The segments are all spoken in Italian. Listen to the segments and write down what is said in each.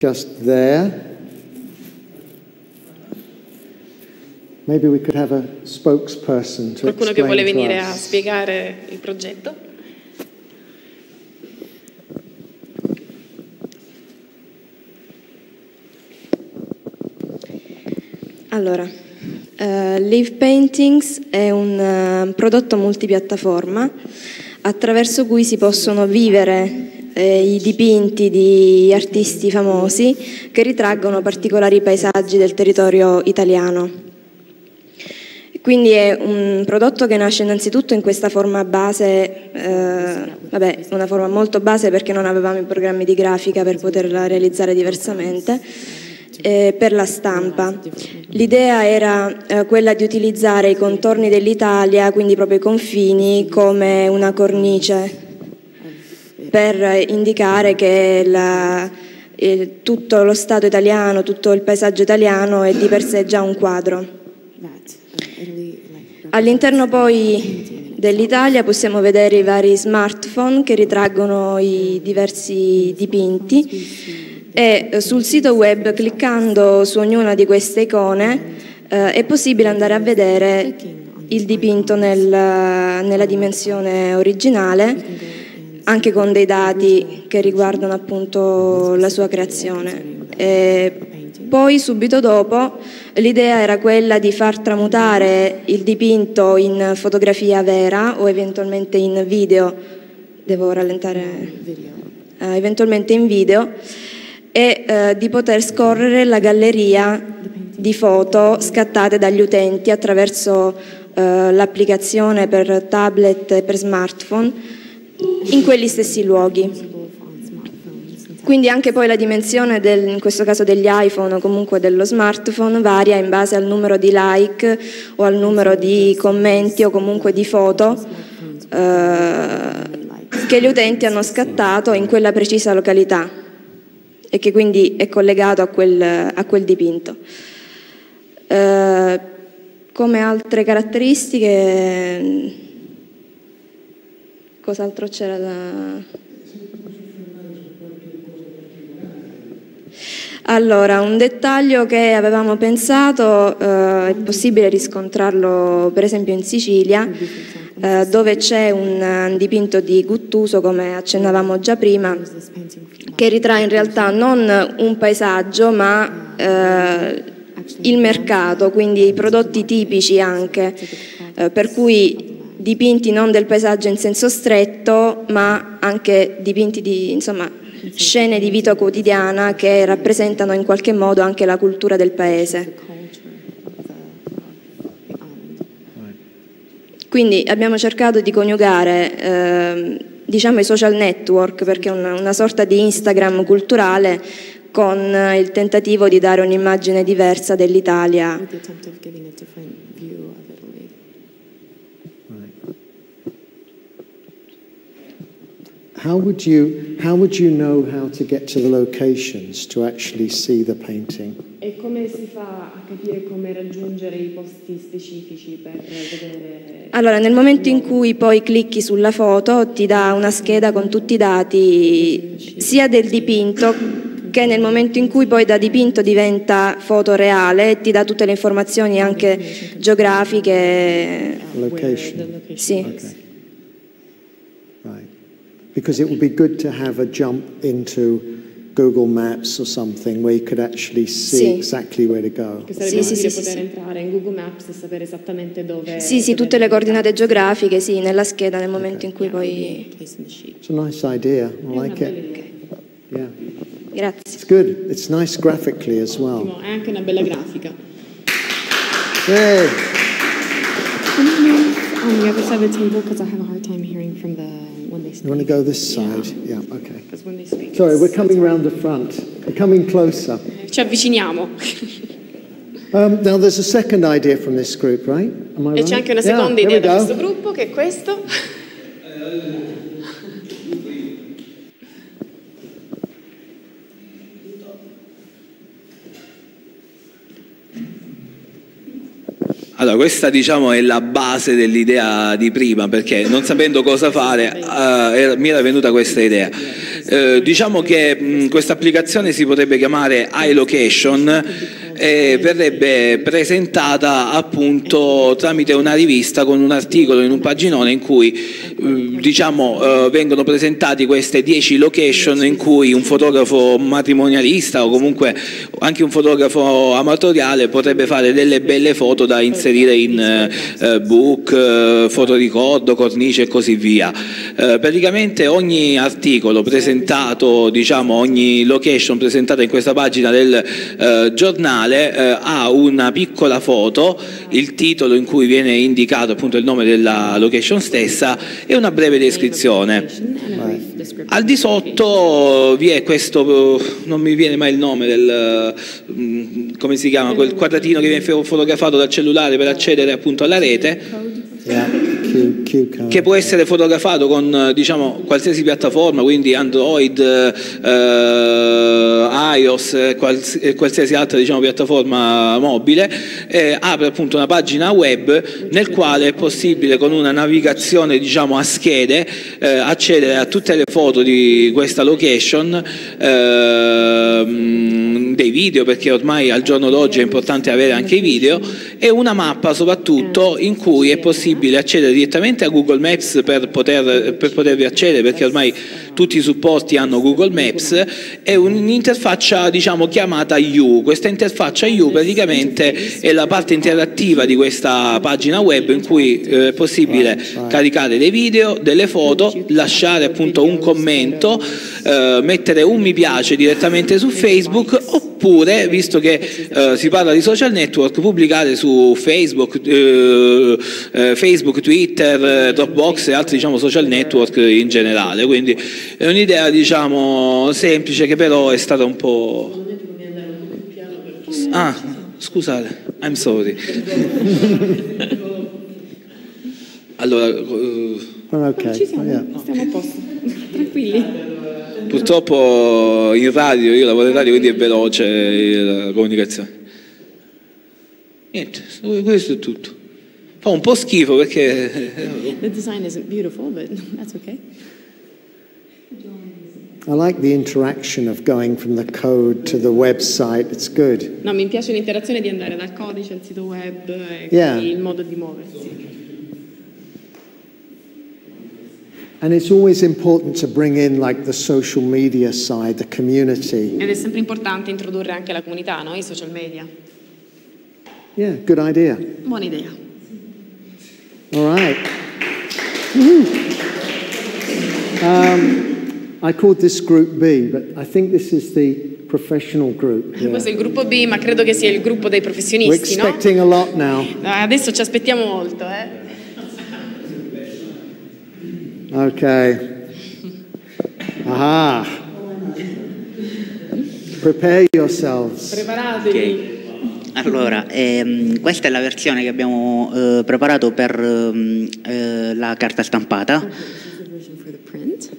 just there. Maybe we could have a spokesperson to Qualcuno che vuole venire a spiegare il progetto? Allora, eh, Live Paintings è un eh, prodotto multipiattaforma attraverso cui si possono vivere eh, i dipinti di artisti famosi che ritraggono particolari paesaggi del territorio italiano. Quindi è un prodotto che nasce innanzitutto in questa forma base, eh, vabbè, una forma molto base perché non avevamo i programmi di grafica per poterla realizzare diversamente, eh, per la stampa. L'idea era eh, quella di utilizzare i contorni dell'Italia, quindi proprio i confini, come una cornice per indicare che la- eh, tutto lo Stato italiano, tutto il paesaggio italiano è di per sé già un quadro. All'interno poi dell'Italia possiamo vedere i vari smartphone che ritraggono i diversi dipinti e eh, sul sito web cliccando su ognuna di queste icone eh, è possibile andare a vedere il dipinto nel- nella dimensione originale anche con dei dati che riguardano appunto la sua creazione. E poi subito dopo l'idea era quella di far tramutare il dipinto in fotografia vera o eventualmente in video, devo rallentare, eh, eventualmente in video, e eh, di poter scorrere la galleria di foto scattate dagli utenti attraverso eh, l'applicazione per tablet e per smartphone in quegli stessi luoghi. Quindi anche poi la dimensione, del- in questo caso degli iPhone o comunque dello smartphone, varia in base al numero di like o al numero di commenti o comunque di foto eh, che gli utenti hanno scattato in quella precisa località e che quindi è collegato a quel, a quel dipinto. Eh, come altre caratteristiche, cos'altro c'era da... Allora, un dettaglio che avevamo pensato, eh, è possibile riscontrarlo per esempio in Sicilia, eh, dove c'è un eh, dipinto di Guttuso, come accennavamo già prima, che ritrae in realtà non un paesaggio, ma eh, il mercato, quindi i prodotti tipici anche, eh, per cui dipinti non del paesaggio in senso stretto, ma anche dipinti di, insomma, scene di vita quotidiana che rappresentano in qualche modo anche la cultura del paese. Quindi abbiamo cercato di coniugare ehm, diciamo i social network, perché è una, una sorta di Instagram culturale, con eh, il tentativo di dare un'immagine diversa dell'Italia. with the attempt of giving a different view of Italy. How would you how would you know how to get to the locations to actually see the painting? E come si fa a capire come raggiungere i posti specifici per vedere? Allora, nel momento in cui poi clicchi sulla foto ti dà una scheda con tutti i dati sia del dipinto che nel momento in cui poi da dipinto diventa foto reale ti dà tutte le informazioni anche geografiche. Location. Sì. Okay. Because it would be good to have a jump into Google Maps or something where you could actually see Sì. exactly where to go. Che sarebbe Sì, sì, sì, poter sì. entrare in Google Maps e sapere esattamente dove. Sì, sì, dove tutte le coordinate geografiche, sì, nella scheda nel momento in cui Yeah, poi... It's a nice idea. I È una like it. idea. Yeah. Grazie. It's good. It's nice graphically as well. Ottimo, È anche una bella grafica. Good. Can you move on the other side of the table because I have a hard time hearing from the when they speak. You want to go this Yeah. side? Yeah, okay. Because when they speak. Sorry, we're coming round the front. We're coming closer. Ci avviciniamo. Um, now, there's a second idea from this group, right? Am I E right? c'è anche una Yeah, seconda here idea da questo gruppo, che è questo. Allora, questa diciamo è la base dell'idea di prima, perché non sapendo cosa fare eh, mi era venuta questa idea. Eh, diciamo che questa applicazione si potrebbe chiamare iLocation e verrebbe presentata appunto tramite una rivista con un articolo in un paginone in cui eh, diciamo eh, vengono presentati queste 10 location in cui un fotografo matrimonialista o comunque anche un fotografo amatoriale potrebbe fare delle belle foto da inserire in eh, eh, book, eh, fotoricordo, cornice e così via. Eh, praticamente ogni articolo presentato, diciamo ogni location presentata in questa pagina del eh, giornale eh, ha una piccola foto, il titolo in cui viene indicato appunto il nome della location stessa e una breve descrizione. Al di sotto vi è questo, non mi viene mai il nome del, mm, come si chiama, quel quadratino che viene fotografato dal cellulare per accedere appunto alla rete Yeah. Che può essere fotografato con diciamo, qualsiasi piattaforma, quindi Android, eh, iOS, eh, quals- e qualsiasi altra diciamo, piattaforma mobile, eh, apre appunto una pagina web nel quale è possibile con una navigazione diciamo, a schede eh, accedere a tutte le foto di questa location, ehm, dei video perché ormai al giorno d'oggi è importante avere anche i video e una mappa soprattutto in cui è possibile accedere direttamente a Google Maps per, poter, per potervi accedere perché ormai tutti i supporti hanno Google Maps e un'interfaccia diciamo chiamata U. Questa interfaccia U praticamente è la parte interattiva di questa pagina web in cui eh, è possibile caricare dei video, delle foto, lasciare appunto un commento, eh, mettere un mi piace direttamente su Facebook oppure, visto che eh, si parla di social network, pubblicare su Facebook, eh, eh, Facebook Twitter, Dropbox e altri diciamo, social network in generale. Quindi è un'idea diciamo, semplice che però è stata un po'... Ah, scusate, I'm sorry. Allora, eh, Oh, okay. Ci siamo, Yeah. stiamo a posto. Tranquilli. purtroppo in radio, io lavoro in radio, quindi è veloce la comunicazione. Niente, questo è tutto. Fa un po' schifo perché The design isn't beautiful, but that's okay. I like the interaction of going from the code to the website. It's good. No, mi piace l'interazione di andare dal codice al sito web e Yeah. il modo di muoversi. And it's always important to bring in like the social media side, the community. Ed è sempre importante introdurre anche la comunità, no? I social media. Yeah, good idea. Buona idea. All right. Um, I called this group B, but I think this is the professional group. here. Questo è il gruppo B, ma credo che sia il gruppo dei We're professionisti, no? expecting a lot now. Adesso ci aspettiamo molto, eh? Okay. Aha. Prepare yourselves. Preparatevi. Allora, ehm, questa è la versione che abbiamo eh, preparato per ehm, eh, la carta stampata.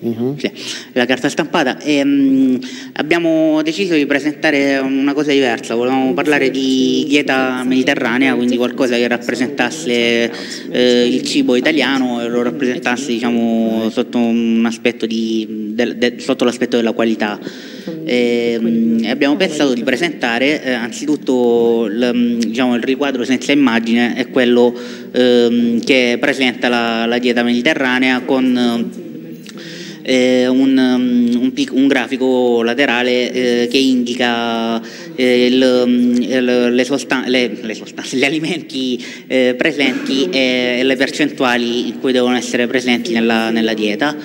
Print. Sì, la carta stampata. Ehm, abbiamo deciso di presentare una cosa diversa, volevamo parlare di dieta mediterranea, quindi qualcosa che rappresentasse eh, il cibo italiano e lo rappresentasse diciamo, sotto, di- del- de- sotto l'aspetto della qualità. Ehm, abbiamo pensato di presentare eh, anzitutto il, diciamo, il riquadro senza immagine è quello ehm, che presenta la, la dieta mediterranea con eh, un, um, un pic- un grafico laterale eh, che indica eh, il, um, il- le, sostan- le- le sostanze, gli alimenti eh, presenti e le percentuali in cui devono essere presenti nella, nella dieta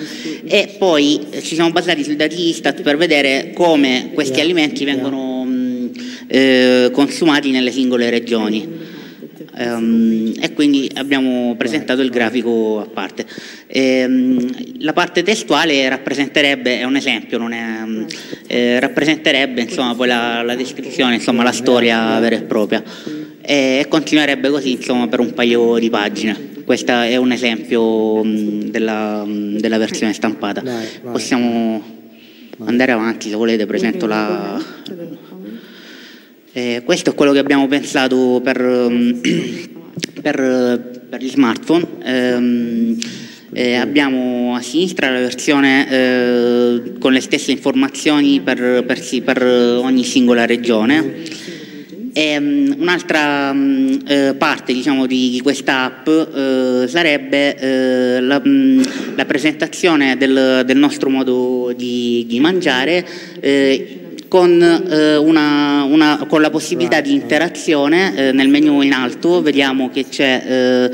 e poi eh, ci siamo basati sui dati Istat per vedere come questi alimenti vengono mh, eh, consumati nelle singole regioni. Ehm, e quindi abbiamo presentato il grafico a parte. Ehm, la parte testuale rappresenterebbe, è un esempio, non è, mm, eh, rappresenterebbe insomma, poi la, la descrizione, insomma, la storia vera e propria e continuerebbe così insomma, per un paio di pagine. Questo è un esempio mm, della, mm, della versione stampata. Possiamo andare avanti se volete, presento la, eh, questo è quello che abbiamo pensato per, ehm, per, per gli smartphone. Ehm, Eh, abbiamo a sinistra la versione eh, con le stesse informazioni per, per, per ogni singola regione. Um, un'altra um, eh, parte diciamo, di, di questa app eh, sarebbe eh, la, um, la, presentazione del, del, nostro modo di, di mangiare eh, con, eh, una, una, con, la possibilità di interazione eh, nel menu in alto vediamo che c'è eh,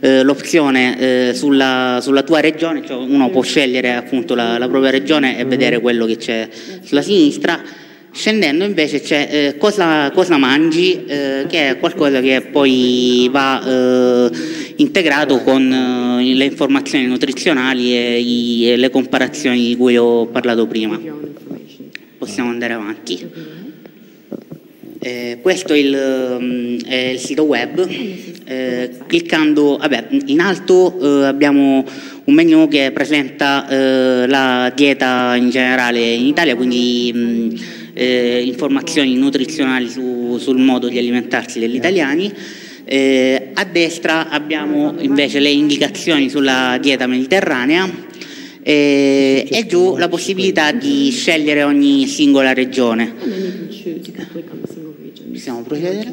eh l'opzione eh, sulla, sulla, tua regione cioè uno può scegliere appunto la, la propria regione e vedere quello che c'è sulla sinistra. Scendendo invece c'è eh, cosa, cosa, mangi che è qualcosa che poi va integrato con le informazioni nutrizionali e, i, e le comparazioni di cui ho parlato prima possiamo andare avanti. Eh, questo è il, mm, è il, sito web, eh, cliccando vabbè, in alto eh, abbiamo un menu che presenta eh, la dieta in generale in Italia, quindi mh, mm, eh, informazioni nutrizionali su, sul modo di alimentarsi degli italiani. Eh, a destra abbiamo invece le indicazioni sulla dieta mediterranea e, e giù la possibilità di scegliere ogni singola regione. Possiamo procedere?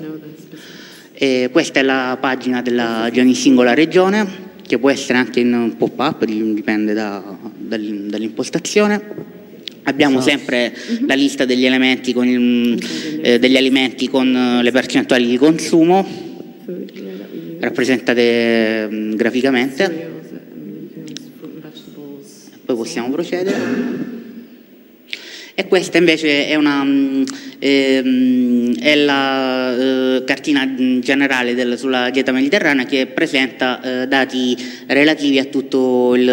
E questa è la pagina della, di ogni singola regione che può essere anche in pop-up, dipende da, dall'impostazione. Abbiamo sempre la lista degli, elementi con il, eh, degli alimenti con le percentuali di consumo. Rappresentate mh, mm, graficamente poi possiamo procedere. E questa invece è, una, ehm, è la eh, cartina generale del, sulla dieta mediterranea che presenta eh, dati relativi a tutto il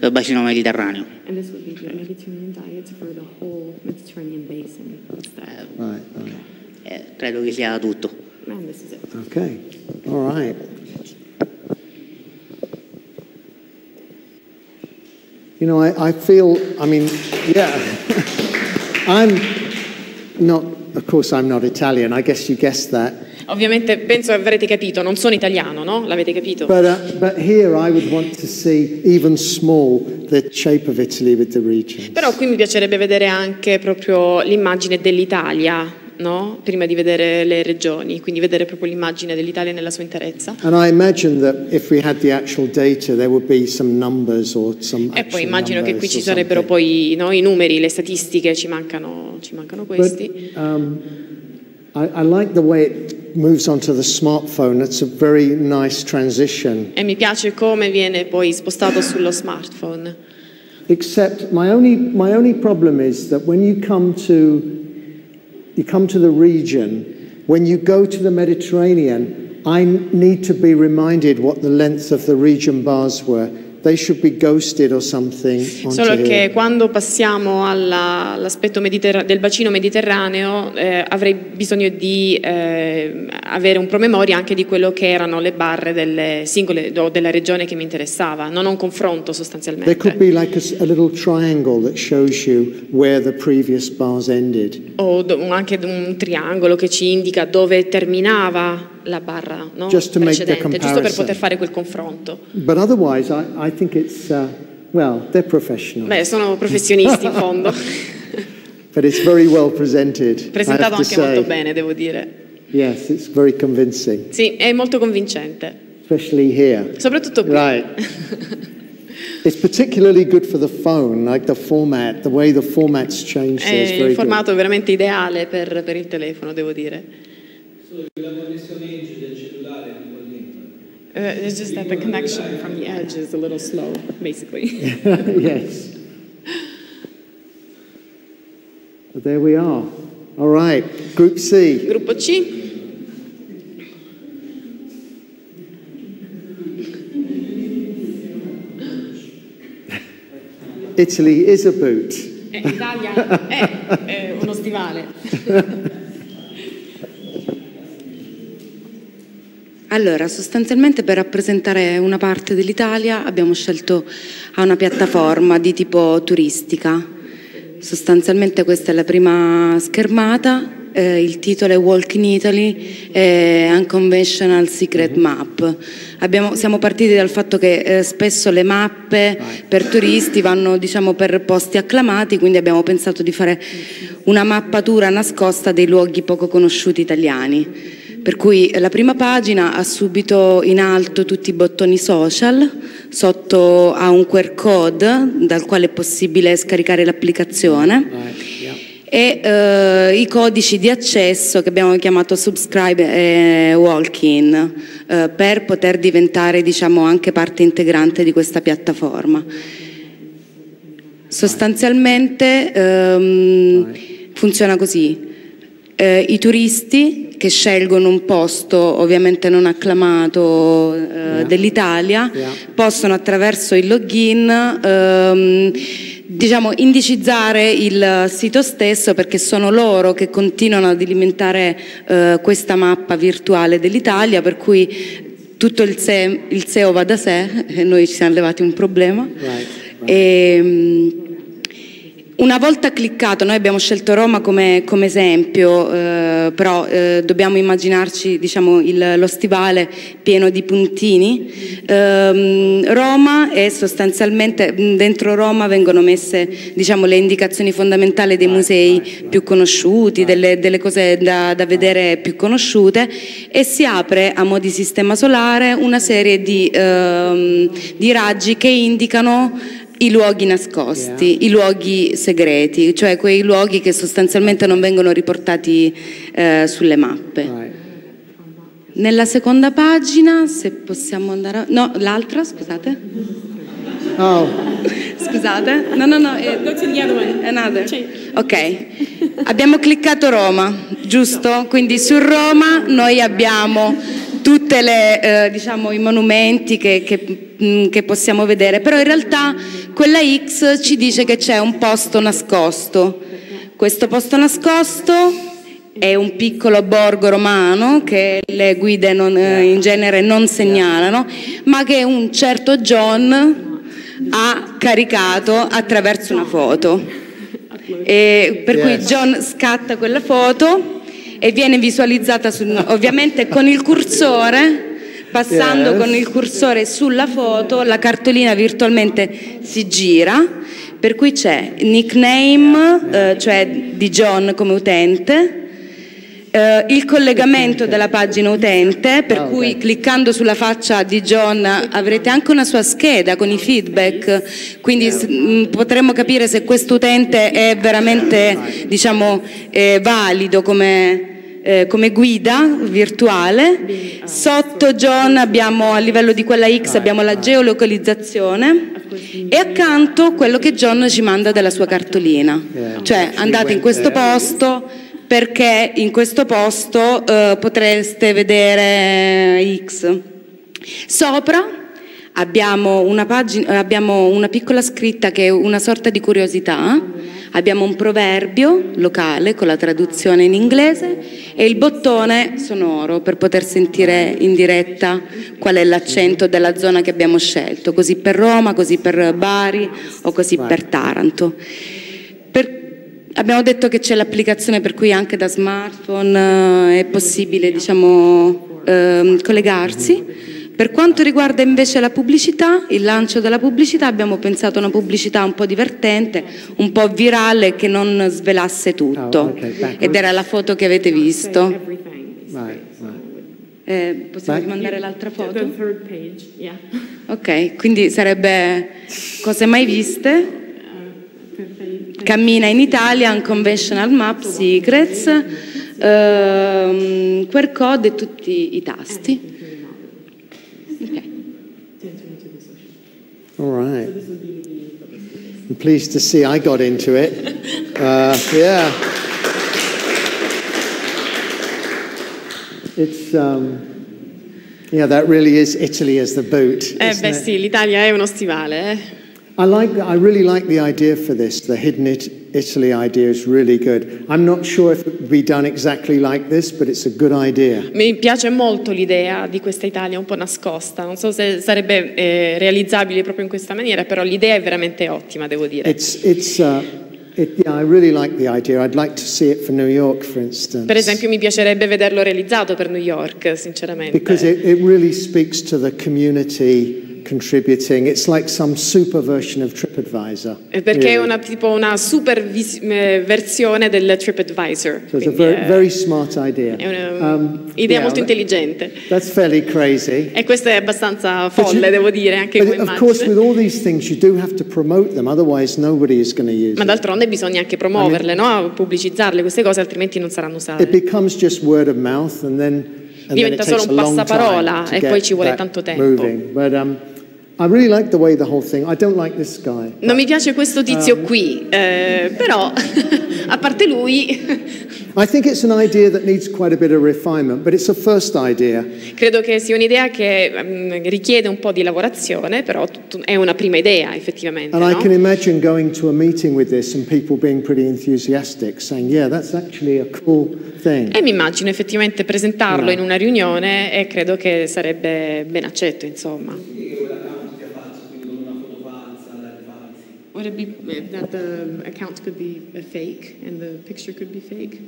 eh, bacino mediterraneo. Eh, credo che sia tutto. Ok, all right. You know, I, I feel, I mean, yeah, I'm not, of course, I'm not Italian. I guess you guessed that. Ovviamente penso avrete capito, non sono italiano, no? L'avete capito? But, uh, but here I would want to see even small the shape of Italy with the regions. Però qui mi piacerebbe vedere anche proprio l'immagine dell'Italia no? prima di vedere le regioni, quindi vedere proprio l'immagine dell'Italia nella sua interezza. E poi immagino che qui ci sarebbero poi no, i numeri, le statistiche, ci mancano, ci mancano questi. But, um, I, I like moves onto the smartphone. It's a very nice transition. E mi piace come viene poi spostato sullo smartphone. Except my only, my only problem is that when you come to you come to the region, when you go to the Mediterranean, I need to be reminded what the length of the region bars were. They should be ghosted or something. Solo che quando passiamo alla, all'aspetto del bacino mediterraneo eh, avrei bisogno di eh, avere un promemoria anche di quello che erano le barre delle singole o della regione che mi interessava, non un confronto sostanzialmente. There could be like a, a little triangle that shows you where the previous bars ended. O anche un triangolo che ci indica dove terminava la barra no? precedente, giusto per poter fare quel confronto. But otherwise I, I think it's, uh, well, they're professional. Beh, sono professionisti in fondo. But it's very well presented. Presentato anche molto bene, devo dire. Yes, it's very convincing. Sì, è molto convincente. Especially here. Soprattutto qui. Right. It's particularly good for the phone, like the format, the way the format's changed. È un formato good. veramente ideale per, per il telefono, devo dire. Uh, it's just that the connection from the edge is a little slow, basically. yes. But there we are. All right, Group C. Gruppo C. Italy is a boot. Eh, Italia è, è uno stivale. Allora, sostanzialmente per rappresentare una parte dell'Italia abbiamo scelto una piattaforma di tipo turistica. Sostanzialmente questa è la prima schermata eh, il titolo è Walk in Italy, eh, Unconventional Secret Map. Abbiamo, siamo partiti dal fatto che eh, spesso le mappe per turisti vanno diciamo, per posti acclamati, quindi abbiamo pensato di fare una mappatura nascosta dei luoghi poco conosciuti italiani. Per cui la prima pagina ha subito in alto tutti i bottoni social, sotto ha un QR code dal quale è possibile scaricare l'applicazione e eh, i codici di accesso che abbiamo chiamato subscribe e walk-in eh, per poter diventare diciamo, anche parte integrante di questa piattaforma. Sostanzialmente ehm, funziona così. Eh, I turisti che scelgono un posto ovviamente non acclamato eh, yeah. dell'Italia yeah. possono attraverso il login ehm, diciamo, indicizzare il sito stesso perché sono loro che continuano ad alimentare eh, questa mappa virtuale dell'Italia per cui tutto il, se, il, SEO va da sé e noi ci siamo levati un problema. Right, right. E, ehm, una volta cliccato, noi abbiamo scelto Roma come, come esempio, eh, però eh, dobbiamo immaginarci diciamo, il, lo stivale pieno di puntini. Eh, Roma è sostanzialmente, dentro Roma vengono messe diciamo, le indicazioni fondamentali dei musei più conosciuti, delle, delle cose da, da, vedere più conosciute e si apre a mo' di sistema solare una serie di, ehm, di raggi che indicano i luoghi nascosti, yeah. i luoghi segreti, cioè quei luoghi che sostanzialmente non vengono riportati eh, sulle mappe. Right. Nella seconda pagina, se possiamo andare... A... No, l'altra, scusate. Oh. Scusate. No, no, no. È... Another. Ok. Abbiamo cliccato Roma, giusto? Quindi su Roma noi abbiamo tutti eh, diciamo, i monumenti che, che, mm, che, possiamo vedere, però in realtà quella X ci dice che c'è un posto nascosto. Questo posto nascosto è un piccolo borgo romano che le guide non, eh, in genere non segnalano, ma che un certo John ha caricato attraverso una foto. E per cui John scatta quella foto e viene visualizzata su, ovviamente con il cursore passando yes. con il cursore sulla foto la cartolina virtualmente si gira per cui c'è nickname eh, cioè di John come utente Uh, il collegamento della pagina utente, per ah, cui cliccando sulla faccia di John avrete anche una sua scheda con i feedback, quindi mh, potremmo capire se questo utente è veramente diciamo, eh, valido come, eh, come guida virtuale. Sotto John abbiamo a livello di quella X abbiamo la geolocalizzazione e accanto quello che John ci manda dalla sua cartolina. Cioè andate in questo posto perché in questo posto eh, potreste vedere X. Sopra Abbiamo una, pagina, abbiamo una, piccola scritta che è una sorta di curiosità, abbiamo un proverbio locale con la traduzione in inglese e il bottone sonoro per poter sentire in diretta qual è l'accento della zona che abbiamo scelto, così per Roma, così per Bari o così per Taranto. Per, abbiamo detto che c'è l'applicazione per cui anche da smartphone eh, è possibile diciamo, eh, collegarsi. Per quanto riguarda invece la pubblicità, il lancio della pubblicità, abbiamo pensato a una pubblicità un po' divertente, un po' virale che non svelasse tutto. Oh, okay. Ed era la foto che avete visto. Eh, possiamo rimandare l'altra foto? Ok, quindi sarebbe cose mai viste. Cammina in Italia, Unconventional Map, Secrets, ehm, QR code e tutti i tasti. All right. I'm pleased to see I got into it. Uh, yeah. It's, um, yeah, that really is Italy as the boot. Eh beh sì, l'Italia è uno stivale. Eh. I, like, I really like the idea for this. The hidden it, Italy idea is really good. I'm not sure if it would be done exactly like this, but it's a good idea. Mi piace molto l'idea di questa Italia un po' nascosta. Non so se sarebbe eh, realizzabile proprio in questa maniera, però l'idea è veramente ottima, devo dire. It's, it's, uh, it, yeah, I really like the idea. I'd like to see it for New York, for instance. Per esempio mi piacerebbe vederlo realizzato per New York, sinceramente. Because it, it really speaks to the community contributing. It's like some super version of TripAdvisor. Eh, Perché è una, tipo una super eh, versione del TripAdvisor. So it's a very, è- very smart idea. è un'idea Um, yeah, molto intelligente. That's fairly crazy. E questo è abbastanza folle, you- devo dire, anche come of course, with all these things, you do have to promote them, otherwise nobody is going to use Ma it. d'altronde bisogna anche promuoverle, no? pubblicizzarle queste cose, altrimenti non saranno It usate. becomes just word of mouth, and then, Diventa it solo un passaparola e poi ci vuole tanto tempo. Moving. But um, I really like the way the whole thing. I don't like this guy. Non mi piace questo Um, tizio qui, eh, però a parte lui, I think it's an idea that needs quite a bit of refinement, but it's a first idea. credo che sia un'idea che mm, richiede un po' di lavorazione, però è una prima idea effettivamente. And I no? can imagine going to a meeting with this and people being pretty enthusiastic, saying, "Yeah, that's actually a cool thing." E mi immagino effettivamente presentarlo No. in una riunione e credo che sarebbe ben accetto, insomma. Would it be that the accounts could be fake and the picture could be fake?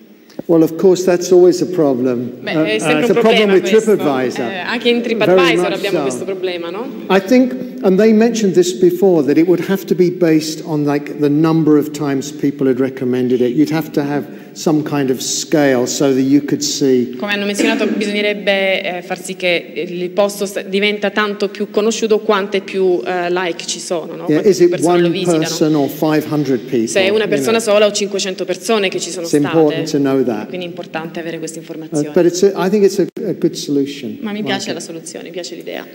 Well, of course, that's always a problem. Beh, Uh, è uh, sempre it's un a problem with questo. TripAdvisor. Eh, anche in TripAdvisor much abbiamo so. questo problema, no? I think, and they mentioned this before, that it would have to be based on like the number of times people had recommended it. You'd have to have some kind of scale so that you could see. Come hanno menzionato, bisognerebbe eh, far sì che il posto diventa tanto più conosciuto quante più eh, like ci sono, no? Yeah, is it one person or 500 people? Se è una you persona know? sola o 500 persone che ci sono It's state. important to know that. Quindi è importante avere questa Uh, informazione. but it's a, I think it's a, a good solution. Ma mi Like piace it. la soluzione, mi piace l'idea.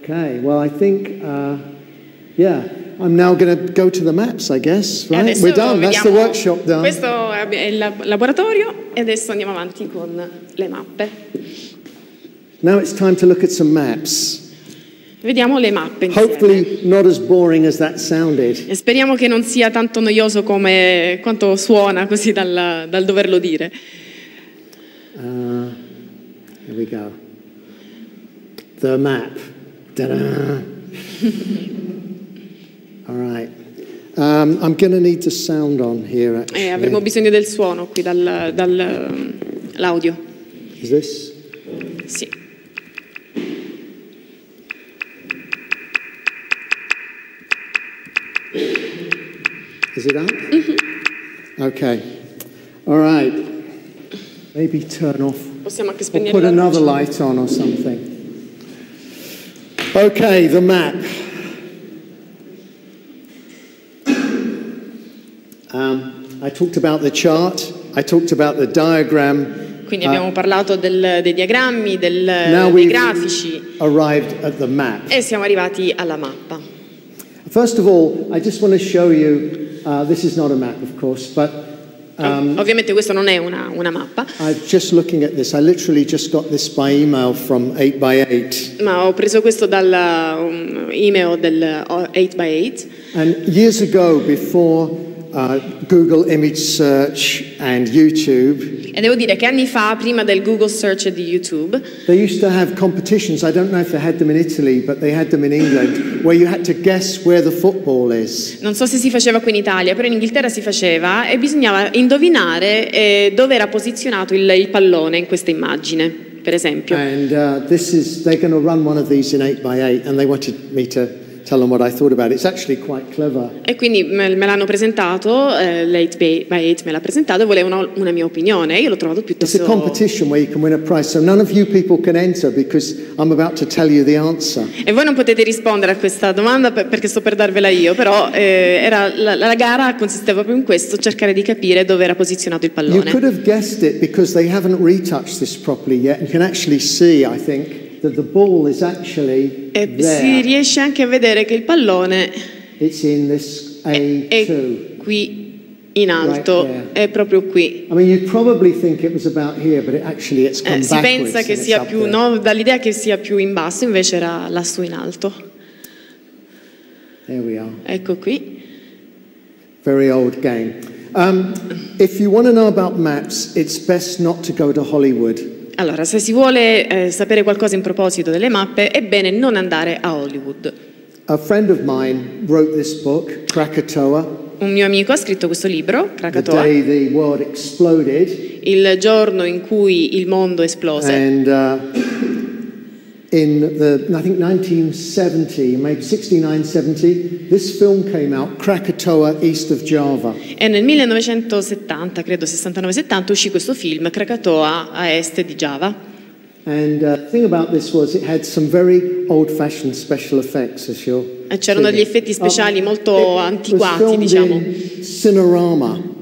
Okay, well, I think, uh, yeah, I'm now going to go to the maps, I guess, right? We're done. That's the workshop done. Questo è il lab- laboratorio e adesso andiamo avanti con le mappe. Now it's time to look at some maps. Vediamo le mappe. Hopefully, not as boring as that sounded. E speriamo che non sia tanto noioso come quanto suona così dal, dal doverlo dire. Uh, here we go. The map. Ta-da. All right. Um, I'm going to need the sound on here, eh, actually. E avremo bisogno del suono qui dal- dall'audio. Um, Is this? Sì. Is it up? Mm-hmm. Okay. All right. Maybe turn off. Possiamo anche spegnere Or put another light on or something. Okay, the map. Um, I talked about the chart. I talked about the diagram. Quindi Uh, abbiamo parlato del- dei diagrammi, del- dei grafici arrived at the map. e siamo arrivati alla mappa. First of all, I just want to show you. Uh, this is not a map, of course, but um, Ovviamente questa non è una, una mappa, I'm just looking at this. I literally just got this by email from 8x8. ma ho preso questo dalla um, del 8x8 And years ago, before uh, Google image search and YouTube, e devo dire che anni fa, prima del Google Search e di YouTube, they used to have competitions. I don't know if they had them in Italy, but they had them in England, where you had to guess where the football is. non so se si faceva qui in Italia, però in Inghilterra si faceva e bisognava indovinare eh, dove era posizionato il, il pallone in questa immagine, per esempio. And uh, this is, they're going to run one of these in 8x8, and they wanted me to tell them what I thought about it. It's actually quite clever. E quindi me, me l'hanno presentato, eh, l'8x8 me l'ha presentato e volevano una mia opinione io l'ho trovato It's a piuttosto... competition where you can win a prize. So none of you people can enter because I'm about to tell you the answer. E voi non potete rispondere a questa domanda per- perché sto per darvela io, però eh, era- la, la gara consisteva proprio in questo, cercare di capire dove era posizionato il You pallone. could have guessed it because they haven't retouched this properly yet. You can actually see, I think, that the ball is actually E si riesce anche a vedere che il pallone It's in this è, è A2. qui in alto, è proprio qui. I mean, you'd probably think it was about here, Eh, si pensa che sia più, no, dall'idea che sia più in basso, invece era lassù in alto. There we are. Ecco qui. Very old game. Um, if you want to know about maps, it's best not to go to Hollywood. Allora, se si vuole eh, sapere qualcosa in proposito delle mappe, è bene non andare a Hollywood. A friend of mine wrote this book, Krakatoa, Un mio amico ha scritto questo libro, the Krakatoa, day the world exploded, il giorno in cui il mondo esplose. and uh, in the I think 1970, maybe 69, 70, this film came out, Krakatoa, east of Java. E nel 1970, credo 69-70, uscì questo film, Krakatoa, a est di Java. And uh, the thing about this was it had some very old-fashioned special effects, as you'll c'erano degli effetti speciali molto it was antiquati, filmed diciamo. in Cinerama.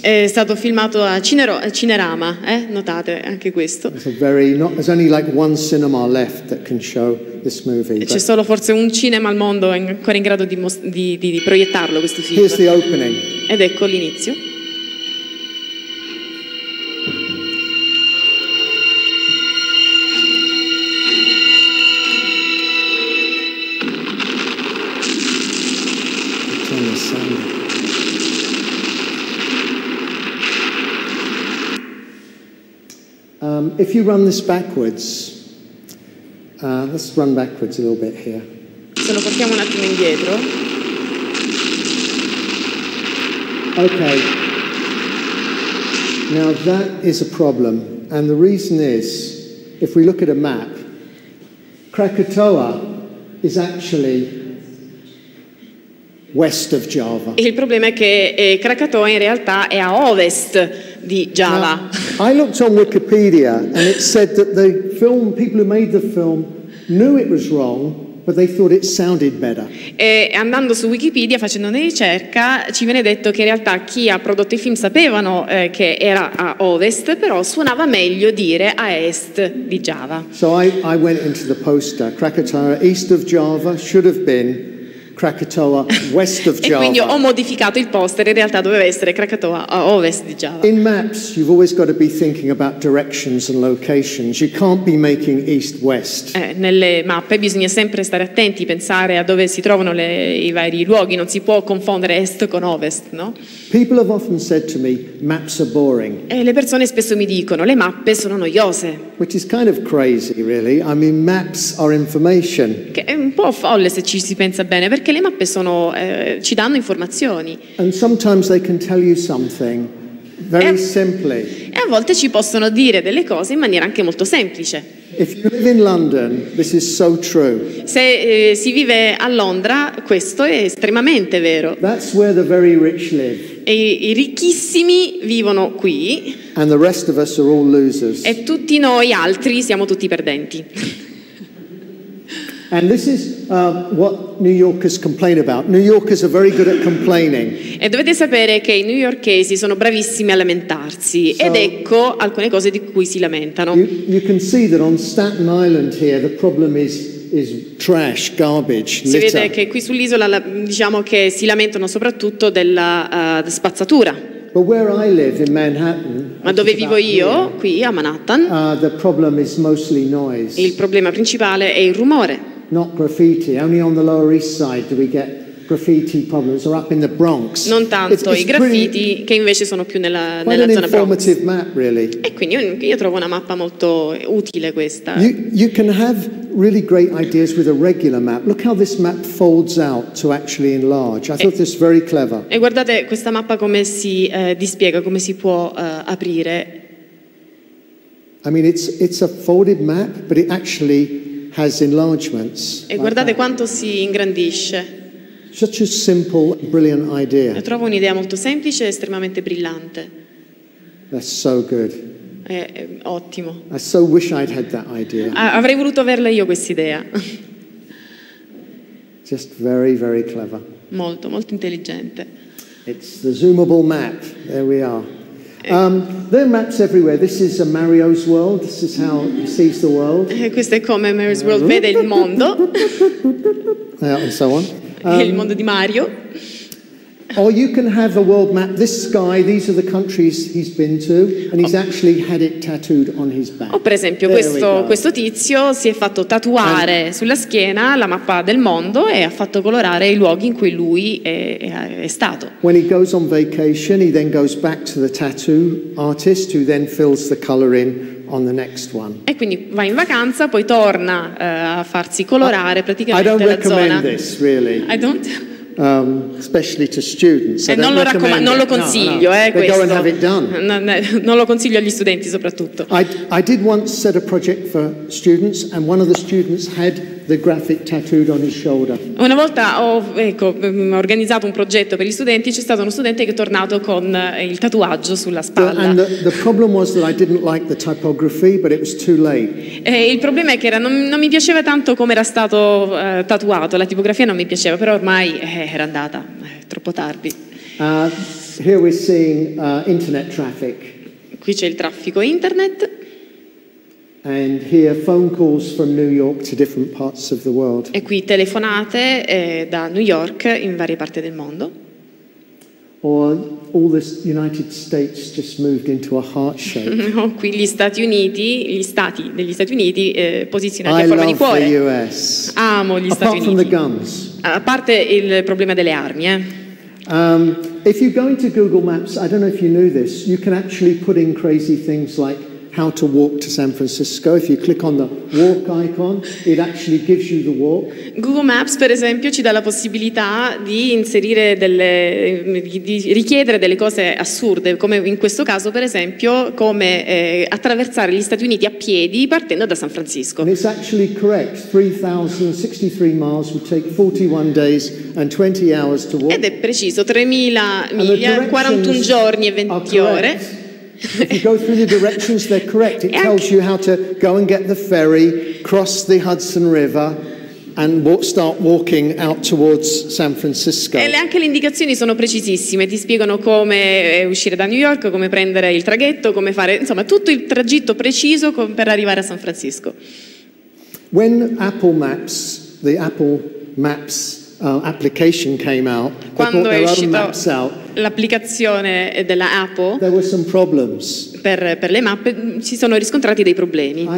È stato filmato a Cinero- Cinerama, eh? notate anche questo. Very not. Like movie. C'è solo forse un cinema al mondo ancora in grado di, di- di- di proiettarlo questo film. Ed ecco l'inizio. If you run this backwards, uh, let's run backwards a little bit here. Se lo portiamo un attimo indietro, Okay. Now that is a problem, and the reason is, if we look at a map, Krakatoa is actually west of Java. il problema è che eh, Krakatoa in realtà è a ovest di Java. Now, I looked on Wikipedia and it said that the film, people who made the film knew it was wrong, but they thought it sounded better. E andando su Wikipedia, facendo una ricerca, ci viene detto che in realtà chi ha prodotto il film sapevano eh, che era a ovest, però suonava meglio dire a est di Java. So I, I went into the poster. Krakatoa, east of Java, should have been Krakatoa, west of E quindi ho Java. modificato il poster, in realtà doveva essere Krakatoa a ovest di Java. In maps, you've always got to be thinking about directions and locations. You can't be making east-west. Eh, nelle mappe bisogna sempre stare attenti, pensare a dove si trovano le- i vari luoghi, non si può confondere est con ovest, no? People have often said to me, maps are boring, E le persone spesso mi dicono, le mappe sono noiose, which is kind of crazy, really. I mean, maps are information. che è un po' folle se ci si pensa bene, perché le mappe sono, eh, ci danno informazioni And sometimes they can tell you something very Eh. simply. e a volte ci possono dire delle cose in maniera anche molto semplice. London, so. Se eh, si vive a Londra, questo è estremamente vero. E i ricchissimi vivono qui e tutti noi altri siamo tutti perdenti. And this is uh, what New Yorkers complain about. New Yorkers are very good at complaining. E dovete sapere che i newyorkesi sono bravissimi a lamentarsi ed ecco alcune cose di cui si lamentano. You, you can see that on Staten Island here, the problem is, is trash, garbage, Si vede che qui sull'isola la- diciamo che si lamentano soprattutto della eh, spazzatura. But where I live in Manhattan, Ma dove vivo io, here, qui a Manhattan, uh, the problem is mostly noise, il problema principale è il rumore. Not graffiti. Only on the Lower East Side do we get graffiti problems, or up in the Bronx. Non It's- tanto it's i pretty- graffiti che invece sono più nella, nella zona Bronx. map, really. E quindi io, io trovo una mappa molto utile questa. You, you can have really great ideas with a regular map. Look how this map folds out to actually enlarge. I thought this very clever. E guardate questa mappa come si eh, dispiega, come si può eh, aprire. I mean, it's, it's a folded map, but it actually. E guardate quanto si ingrandisce. Such a simple, brilliant Io idea. trovo un'idea molto semplice e estremamente brillante. That's so good. È, è ottimo. I so wish I'd had that idea. Ah, avrei voluto averla io quest'idea. Just very, very clever. molto, molto intelligente. It's the zoomable map. There we are. Um, there are maps everywhere. This is a Mario's world. This is how he sees the world, E questo è come Mary's World vede il mondo, and so on. il mondo di Mario. Or you can have a world map. This guy, these are the countries he's been to, and he's actually had it tattooed on his back. O per esempio questo, questo tizio si è fatto tatuare sulla schiena la mappa del mondo e ha fatto colorare i luoghi in cui lui è, è- è stato. When he goes on vacation, he then goes back to the tattoo artist who then fills the colour in on the next one. E quindi va in vacanza, poi torna eh, a farsi colorare I don't praticamente la zona. recommend this, really. I don't. Um, especially to students. E non lo, non lo it. No, no. consiglio, eh, questo. have it done. Non, non lo consiglio agli studenti soprattutto. I, I did once set a project for students, and one of the students had the graphic tattooed on his shoulder. Una volta ho, ecco, mm, organizzato un progetto per gli studenti, c'è stato uno studente che è tornato con eh, il tatuaggio sulla spalla. the, the like the typography, but it was too late. E il problema è che era- non, non mi piaceva tanto come era stato eh, tatuato, la tipografia non mi piaceva, però ormai eh, era andata, eh, troppo tardi. Uh, here we're seeing uh, internet traffic, Qui c'è il traffico internet e qui telefonate eh, da New York in varie parti del mondo. Or all this United States just moved into a heart shape. Ho qui gli Stati Uniti, gli stati degli Stati Uniti eh, posizionati I a forma di love cuore. the US. Amo gli Stati Apart from the Uniti. guns. A parte il problema delle armi, eh. Um, if you go into Google Maps, I don't know if you knew this, you can actually put in crazy things like how to walk to San Francisco. If you click on the walk icon, it actually gives you the walk. Google Maps, per esempio, ci dà la possibilità di inserire delle, di- richiedere delle cose assurde, come in questo caso, per esempio, come eh, attraversare gli Stati Uniti a piedi partendo da San Francisco. And it's actually correct. 3,063 miles would take 41 days and 20 hours to walk. Ed è preciso, 3.000 And the miglia, 41 directions giorni e are 20 ore. If you go through the directions, they're correct. It tells you how to go and get the ferry, cross the Hudson River, and walk, start walking out towards San Francisco. E anche le indicazioni sono precisissime, ti spiegano come eh, uscire da New York, come prendere il traghetto, come fare, insomma, tutto il tragitto preciso per arrivare a San Francisco. When Apple Maps, the Apple Maps uh, application came out, they brought Quando è uscita l'applicazione della Apple there were some problems. per, per le mappe, mh, si sono riscontrati dei problemi.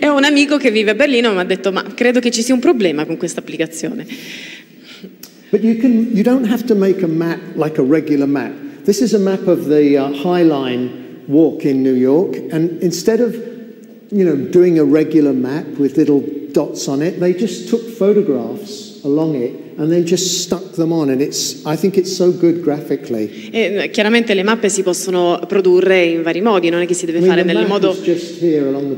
E ho un amico che vive a Berlino mi ha detto ma credo che ci sia un problema con questa applicazione. But you, can, you don't have to make a map like a regular map. This is a map of the uh, High Line walk in New York, and instead of you know, doing a regular map with little dots on it, they just took photographs along it and then just stuck them on. And it's, I think it's so good graphically. E, eh, chiaramente le mappe si possono produrre in vari modi, non è che si deve I mean, fare nel modo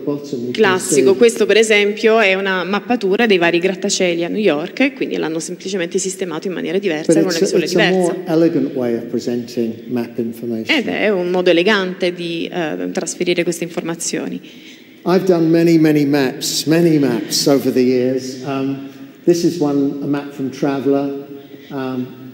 bottom. classico. Questo per esempio è una mappatura dei vari grattacieli a New York e quindi l'hanno semplicemente sistemato in maniera diversa, But con una visione diversa. more elegant way of presenting map information. Ed è un modo elegante di eh, trasferire queste informazioni. I've done many, many maps, many maps over the years. Um, this is one, a map from Traveller, um,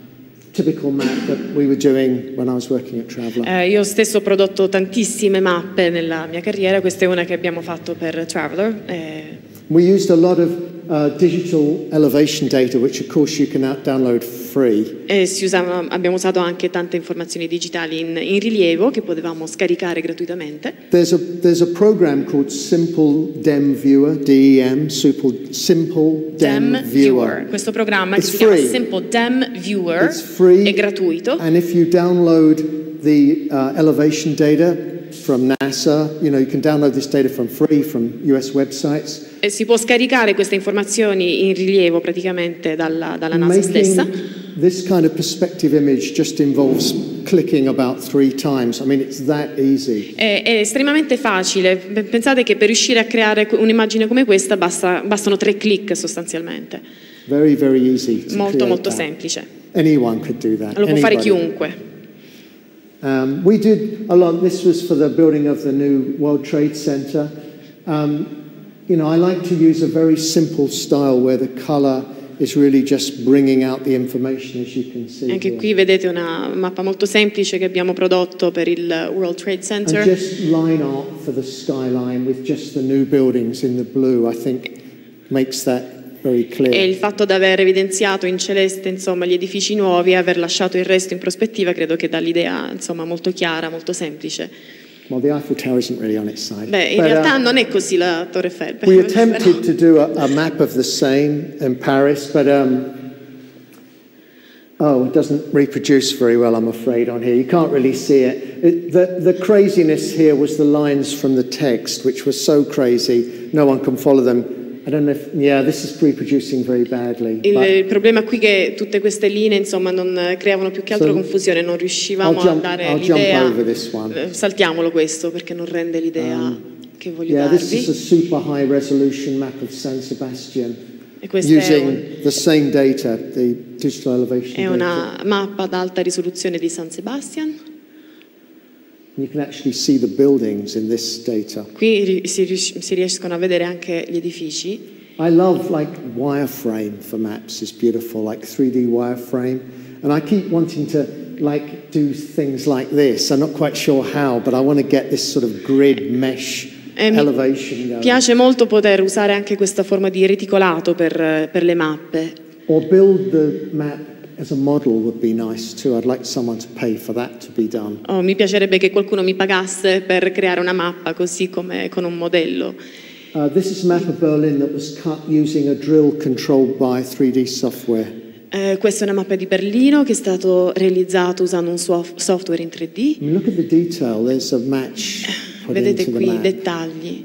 typical map that we were doing when I was working at Traveller. Eh, io stesso ho prodotto tantissime mappe nella mia carriera, questa è una che abbiamo fatto per Traveler. eh, We used a lot of uh, digital elevation data, which of course you can download free. e si usava- abbiamo usato anche tante informazioni digitali in, in rilievo che potevamo scaricare gratuitamente. There's a, there's a program called Simple Dem Viewer, DEM, Simple, Simple Dem, Dem Viewer, questo programma che It's si chiama. Simple Dem Viewer It's free. è gratuito And if you download the uh, elevation data from NASA, you know, you can download this data from free from US websites. E si può scaricare queste informazioni in rilievo praticamente dalla, dalla NASA stessa. This kind of perspective image just involves clicking about three times. I mean, it's that easy. È, è estremamente facile, pensate che per riuscire a creare un'immagine come questa basta- bastano tre clic sostanzialmente, Very, very easy. To molto molto that. semplice, Anyone could do that. lo può fare anybody. chiunque. Um, we did a lot. This was for the building of the new World Trade Center. Um, you know, I like to use a very simple style where the color is really just bringing out the information, as you can see. Anche here. qui vedete una mappa molto semplice che abbiamo prodotto per il World Trade And Center. just line art for the skyline with just the new buildings in the blue, I think makes that very clear. E il fatto di aver evidenziato in celeste insomma, gli edifici nuovi e aver lasciato il resto in prospettiva credo che dà l'idea insomma, molto chiara, molto semplice. Well, the Eiffel Tower isn't really on its side. Beh, in But, uh, realtà non è così la Torre Eiffel. we attempted to do a, a map of the Seine in Paris, but um, oh, it doesn't reproduce very well, I'm afraid, on here. You can't really see it. it the, the craziness here was the lines from the text, which were so crazy, no one can follow them. I don't know if, yeah, this is reproducing very badly. Il, but problema qui è che tutte queste linee insomma, non creavano più che altro So, confusione, non riuscivamo I'll jump- a dare l'idea. over this one. Eh, Saltiamolo questo perché non rende l'idea che voglio yeah, this is a darvi. super high resolution map of San Sebastian è, un- using the same data, the digital elevation è data. una mappa ad alta risoluzione di San Sebastian. You can actually see the buildings in this data. Qui si, rius- si riescono a vedere anche gli edifici. I love like wireframe for maps is beautiful, like 3D wireframe. And I keep wanting to like do things like this. I'm not quite sure how, but I want to get this sort of grid mesh Eh, mi elevation going. piace molto poter usare anche questa forma di reticolato per, per le mappe. Or build the map as a model would be nice too. I'd like someone to pay for that to be done. Oh, mi piacerebbe che qualcuno mi pagasse per creare una mappa così come con un modello. Uh, this is a map of Berlin that was cut using a drill controlled by 3D software. Eh, questa è una mappa di Berlino che è stato realizzato usando un sof- software in 3D. I mean, look at the detail. There's a match put Vedete qui i dettagli.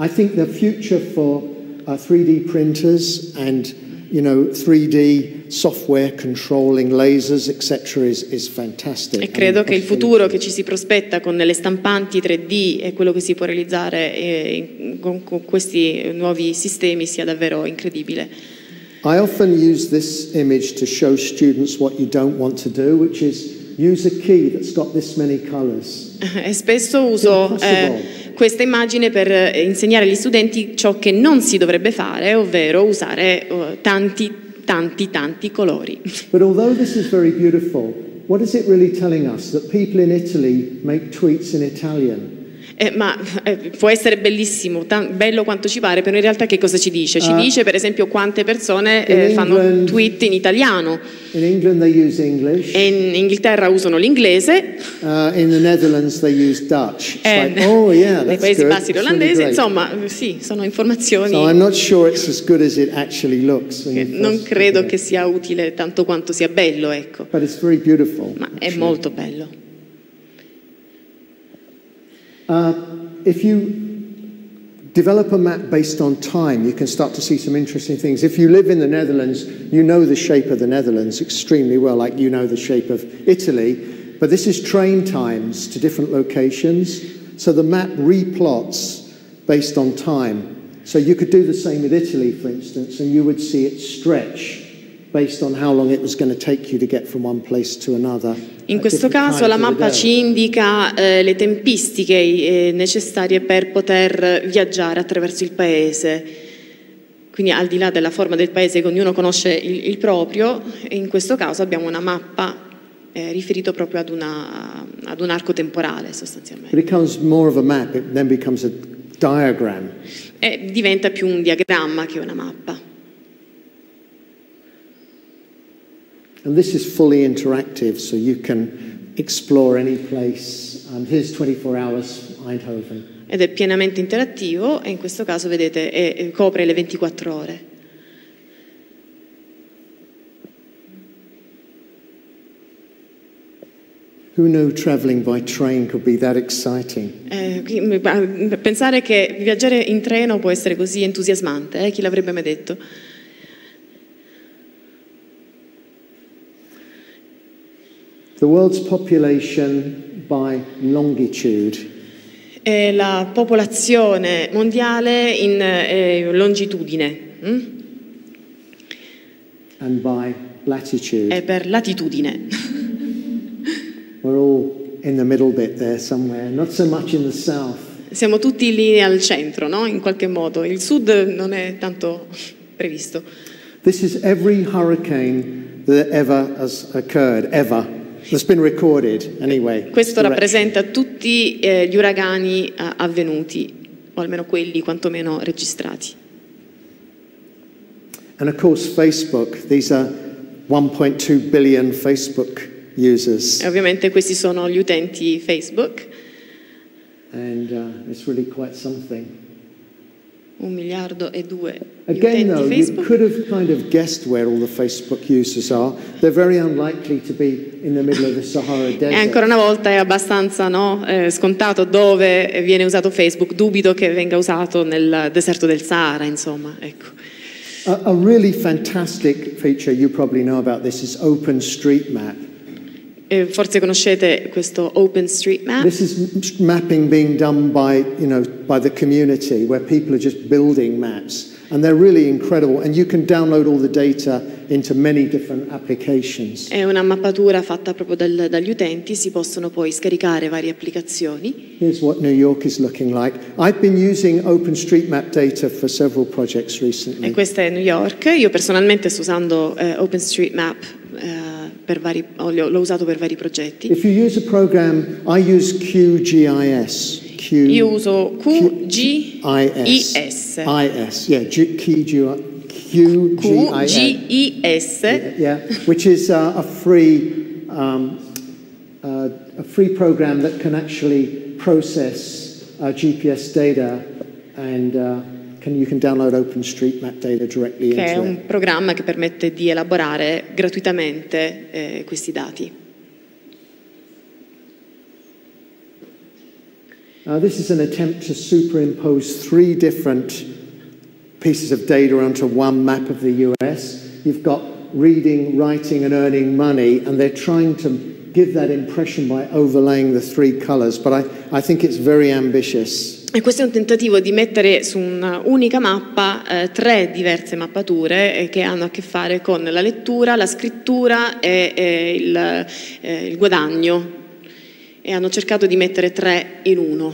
I think the future for uh, 3D printers and you know 3D software controlling lasers etc is, is fantastic. E credo che il futuro che ci si prospetta con le stampanti 3D e quello che si può realizzare eh, con, questi nuovi sistemi sia davvero incredibile. I often use this image to show students what you don't want to do, which is use a key that's got this many colors. E spesso uso eh, questa immagine per eh, insegnare agli studenti ciò che non si dovrebbe fare, ovvero usare eh, tanti, tanti, tanti colori. But although this is very beautiful, what is it really telling us? That people in Italy make tweets in Italian. Eh, ma eh, può essere bellissimo, bello quanto ci pare, però in realtà che cosa ci dice? Ci Ah. dice per esempio quante persone eh, fanno England- tweet in italiano. In. E in Inghilterra usano l'inglese, Uh, in the Netherlands they use Dutch. It's e like, oh yeah, nei Paesi good. Bassi really l'olandese, great. insomma, sì, sono informazioni So I'm not sure it's as good as it actually looks. when che you non credo che sia utile tanto quanto sia bello, ecco. But it's very beautiful. Ma è actually. molto bello. Uh, if you develop a map based on time, you can start to see some interesting things. If you live in the Netherlands, you know the shape of the Netherlands extremely well, like you know the shape of Italy. But this is train times to different locations. So the map replots based on time. So you could do the same with Italy, for instance, and you would see it stretch In questo caso la mappa ci indica eh, le tempistiche eh, necessarie per poter viaggiare attraverso il paese. Quindi al di là della forma del paese che ognuno conosce il, il proprio, in questo caso abbiamo una mappa eh, riferito proprio ad, una- ad un arco temporale sostanzialmente. Map. E diventa più un diagramma che una mappa. And this is fully interactive, so you can explore any place. And here's 24 hours Eindhoven. Ed è pienamente interattivo e in questo caso vedete è- è- copre le 24 ore. Who knew travelling by train could be that exciting? Eh, pensare che viaggiare in treno può essere così entusiasmante, eh? chi l'avrebbe mai detto? The world's population by longitude È la popolazione mondiale in eh, longitudine hm? and by latitude. e per latitudine. We're all in the middle bit there somewhere, not so much in the south. Siamo tutti lì al centro, no? in qualche modo. Il sud non è tanto previsto. This is every hurricane that ever has occurred, ever. That's been recorded, anyway. Questo rappresenta tutti eh, gli uragani eh, avvenuti, o almeno quelli quantomeno registrati. And of course, Facebook, these are 1.2 billion Facebook users. E ovviamente questi sono gli utenti Facebook And uh, it's really quite something. Un miliardo e due Again, though, you Facebook. could have kind of guessed where all the Facebook users are. They're very unlikely to be in the middle of the Sahara E ancora Desert. una volta è abbastanza no, eh, scontato dove viene usato Facebook, dubito che venga usato nel deserto del Sahara, insomma. Ecco. A, a really fantastic feature, you probably know about this, is OpenStreetMap. E forse conoscete questo OpenStreetMap. This is mapping being done by, you know, by the community, where people are just building maps. And they're really incredible. And you can download all the data into many different applications. È una mappatura fatta proprio dal- dagli utenti, si possono poi scaricare varie applicazioni. Here's what New York is looking like. I've been using OpenStreetMap data for several projects E recently. questa è New York. Io personalmente sto usando eh, OpenStreetMap, eh, per vari, l'ho usato per vari progetti. If you use a program, I use QGIS. Q, Io uso QGIS. IS. Yeah, QGIS. QGIS. QGIS. Yeah, which is uh, a free, um, uh, a free program that can actually process uh, GPS data and uh, can, you can download OpenStreetMap data directly che è un programma che permette di elaborare gratuitamente eh, questi dati. Uh, this is an attempt to superimpose three different pieces of data onto one map of the US. You've got reading, writing, and earning money, and they're trying to give that impression by overlaying the three colors, but I, I think it's very ambitious. E questo è un tentativo di mettere su un'unica mappa eh, tre diverse mappature eh, che hanno a che fare con la lettura, la scrittura e, e il, eh, il guadagno. E hanno cercato di mettere tre in uno.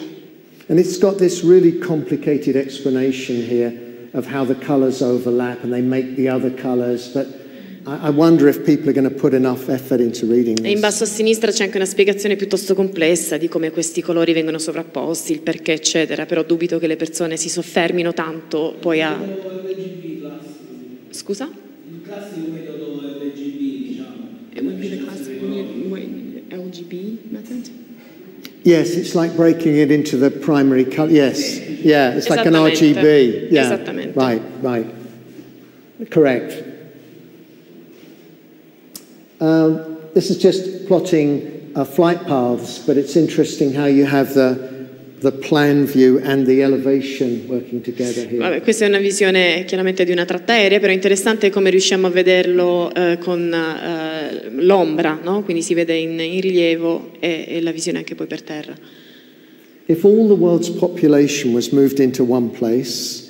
And it's got this really complicated explanation here of how the colors overlap and they make the other colors, but E in this. basso a sinistra c'è anche una spiegazione piuttosto complessa di come questi colori vengono sovrapposti, il perché, eccetera, però dubito che le persone si soffermino tanto poi a... Scusa? Il classico metodo RGB, diciamo. It would be the classic LGB method. Yes, it's like breaking it into the primary color. Yes, yeah, it's like an. RGB. Yeah, Esattamente. right, right. Correct. Um, this is just plotting uh, flight paths, but it's interesting how you have the the plan view and the elevation working together here. Vabbè, questa è una visione chiaramente di una tratta aerea, però è interessante come riusciamo a vederlo eh, con eh, l'ombra, no? quindi si vede in, in rilievo e, e la visione anche poi per terra. If all the world's population was moved into one place,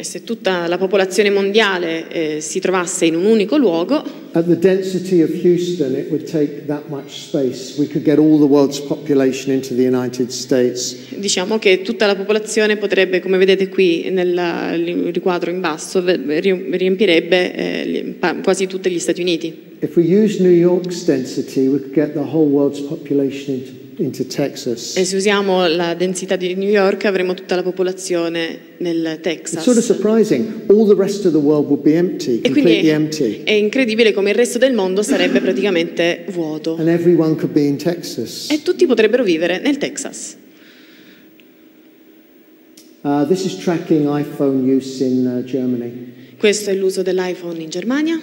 E se tutta la popolazione mondiale eh, si trovasse in un unico luogo, at the density of Houston, it would take that much space. We could get all the world's population into the United States. diciamo che tutta la popolazione potrebbe, come vedete qui nel riquadro in basso, riempirebbe eh, quasi tutti gli Stati Uniti. If we use New York's density, we could get the whole world's population into. E se usiamo la densità di New York avremo tutta la popolazione nel It's sort of Texas. surprising. All the rest of the world would be empty, E quindi è, è incredibile come il resto del mondo sarebbe praticamente vuoto. and everyone could be in Texas. E tutti potrebbero vivere nel Texas. Uh, this is tracking iPhone use in uh, Germany. Questo è l'uso dell'iPhone in Germania.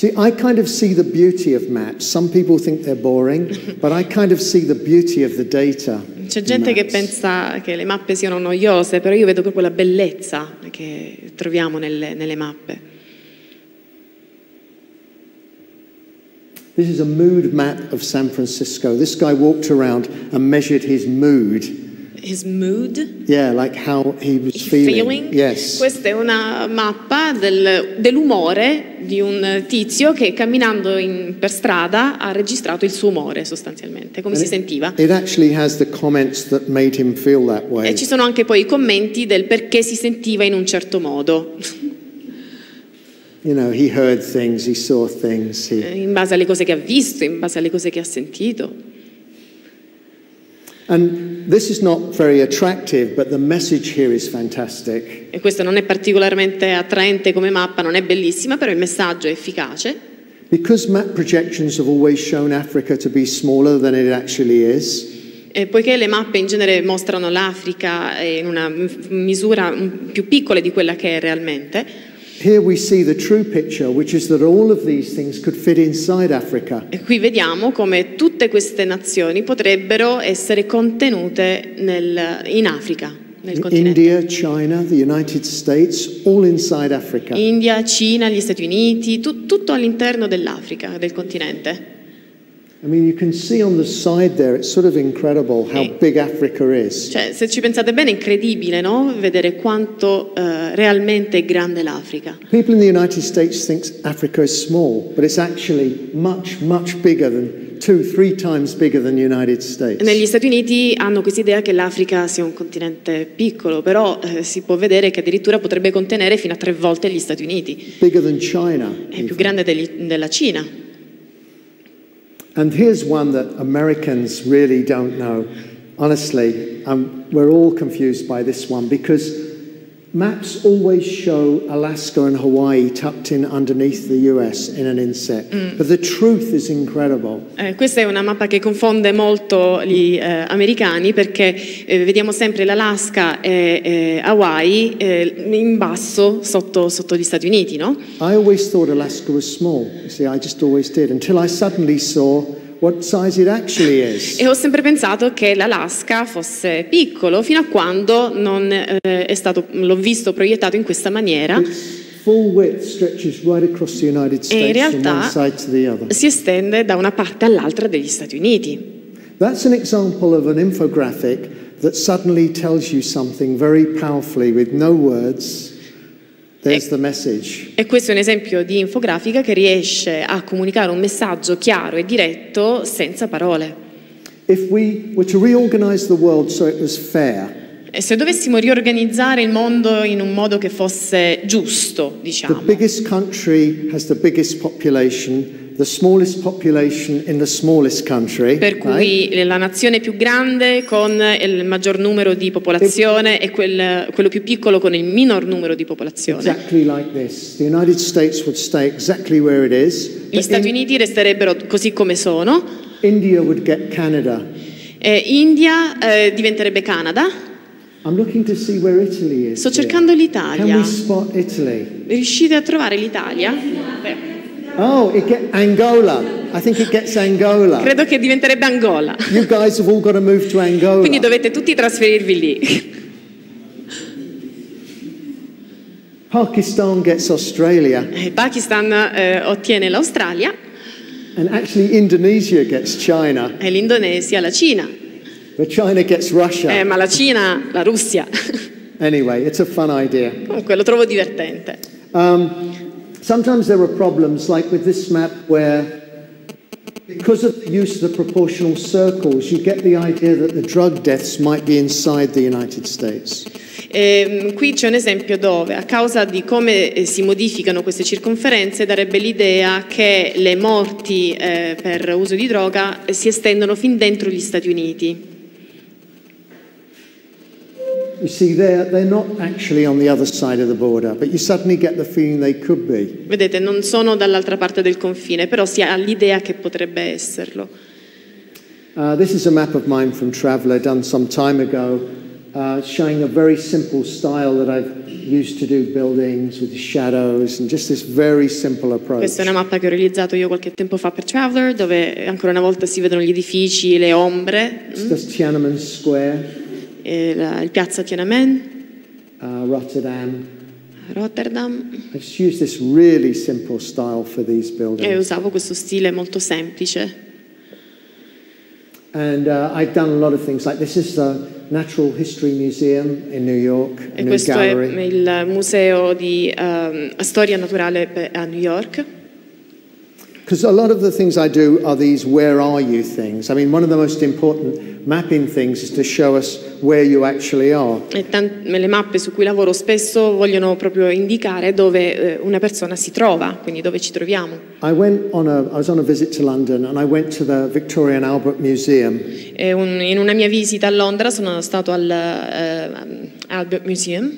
See, I kind of see the beauty of maps. Some people think they're boring, but I kind of see the beauty of the data. C'è gente che pensa che le mappe siano noiose, però io vedo proprio la bellezza che troviamo nelle, nelle mappe. This is a mood map of San Francisco. This guy walked around and measured his mood. His mood, Yeah, like how he was feeling. feeling. Yes. Questa è una mappa del- dell'umore di un tizio che camminando in- per strada ha registrato il suo umore sostanzialmente, come si sentiva. It actually has the comments that made him feel that way. E ci sono anche poi i commenti del perché si sentiva in un certo modo, You know, he heard things, he saw things. He, eh, in base alle cose che ha visto, in base alle cose che ha sentito. And this is not very attractive, but the message here is fantastic. E questo non è particolarmente attraente come mappa, non è bellissima, però il messaggio è efficace. Because map projections have always shown Africa to be smaller than it actually is, Eh, poiché le mappe in genere mostrano l'Africa in una misura più piccola di quella che è realmente, Here we see the true picture, which is that all of these things could fit inside Africa. e qui vediamo come tutte queste nazioni potrebbero essere contenute nel- in Africa, nel continente. India, China, the United States, all inside Africa. India, Cina, gli Stati Uniti, tu- tutto all'interno dell'Africa, del continente. I mean, you can see on the side there, it's sort of incredible how big Africa is. Cioè, se ci pensate bene è incredibile, no? Vedere quanto eh, realmente è grande l'Africa. People in the United States think Africa is small, but it's actually much, much bigger than two, three times bigger than the United States. Negli Stati Uniti hanno questa idea che l'Africa sia un continente piccolo, però eh, si può vedere che addirittura potrebbe contenere fino a tre volte gli Stati Uniti. Bigger than China. È più grande degli- della Cina. And here's one that Americans really don't know. Honestly, um, we're all confused by this one because maps always show Alaska and Hawaii tucked in underneath the US in an inset. But the truth is incredible. Eh, questa è una mappa che confonde molto gli eh, americani perché eh, vediamo sempre l'Alaska e Hawaii eh, in basso sotto, sotto gli Stati Uniti, no? I always thought Alaska was small. You see, I just always did until I suddenly saw what size it actually is. E ho sempre pensato che l'Alaska fosse piccolo fino a quando non eh, è stato, l'ho visto proiettato in questa maniera. Right E in realtà si estende da una parte all'altra degli Stati Uniti. That's an example of an infographic that suddenly tells you something very powerfully with no words. The. E questo è un esempio di infografica che riesce a comunicare un messaggio chiaro e diretto senza parole. If we were to reorganize the world so it was fair, E se dovessimo riorganizzare il mondo in un modo che fosse giusto, the diciamo, biggest country has the biggest population, the smallest population in the smallest country. per right? cui la nazione più grande con il maggior numero di popolazione e quel- quello più piccolo con il minor numero di popolazione. Exactly like this. The United States would stay exactly where it is. Gli Stati in- Uniti resterebbero così come sono, India would get Canada. e India eh, diventerebbe Canada. I'm looking to see where Italy is. Sto cercando Can l'Italia. we spot Italy? Riuscite a trovare l'Italia? Oh, it get Angola. I think it gets Angola. credo che diventerebbe Angola. You guys have all got to move to Angola. Quindi dovete tutti trasferirvi lì. Pakistan gets Australia, Il Pakistan eh, ottiene l'Australia and actually Indonesia gets China, e l'Indonesia la Cina. but China gets Russia. Eh, ma la Cina, la Russia. Anyway, it's a fun idea. Comunque lo trovo divertente. Um, sometimes there are problems, like with this map, where because of the use of the proportional circles, you get the idea that the drug deaths might be inside the United States. Ehm, qui c'è un esempio dove, a causa di come eh, si modificano queste circonferenze, darebbe l'idea che le morti eh, per uso di droga eh, si estendono fin dentro gli Stati Uniti. You see, they're, they're not actually on the other side of the border, but you suddenly get the feeling they could be. Vedete, non sono dall'altra parte del confine, però si ha l'idea che potrebbe esserlo. Uh, this is a map of mine from Traveller done some time ago, uh, showing a very simple style that I've used to do buildings with shadows and just this very simple approach. Questa è una mappa che ho realizzato io qualche tempo fa per Traveler, dove ancora una volta si vedono gli edifici, le ombre, It's just Tiananmen Square, la- il piazza Tiananmen, uh, Rotterdam. Rotterdam, I just use this really simple style for these e usavo questo stile molto semplice. And uh, I've done a lot of things like this is the Natural History Museum in New York, E new questo è il museo di ehm, storia naturale a New York. Because a lot of the things I do are these where are you things. I mean, one of the most important mapping things is to show us where you actually are. E tan- le mappe su cui lavoro spesso vogliono proprio indicare dove eh, una persona si trova, quindi dove ci troviamo. I went on a, I was on a visit to London and I went to the Victoria and Albert Museum E un- in una mia visita a Londra sono stato al eh, Albert Museum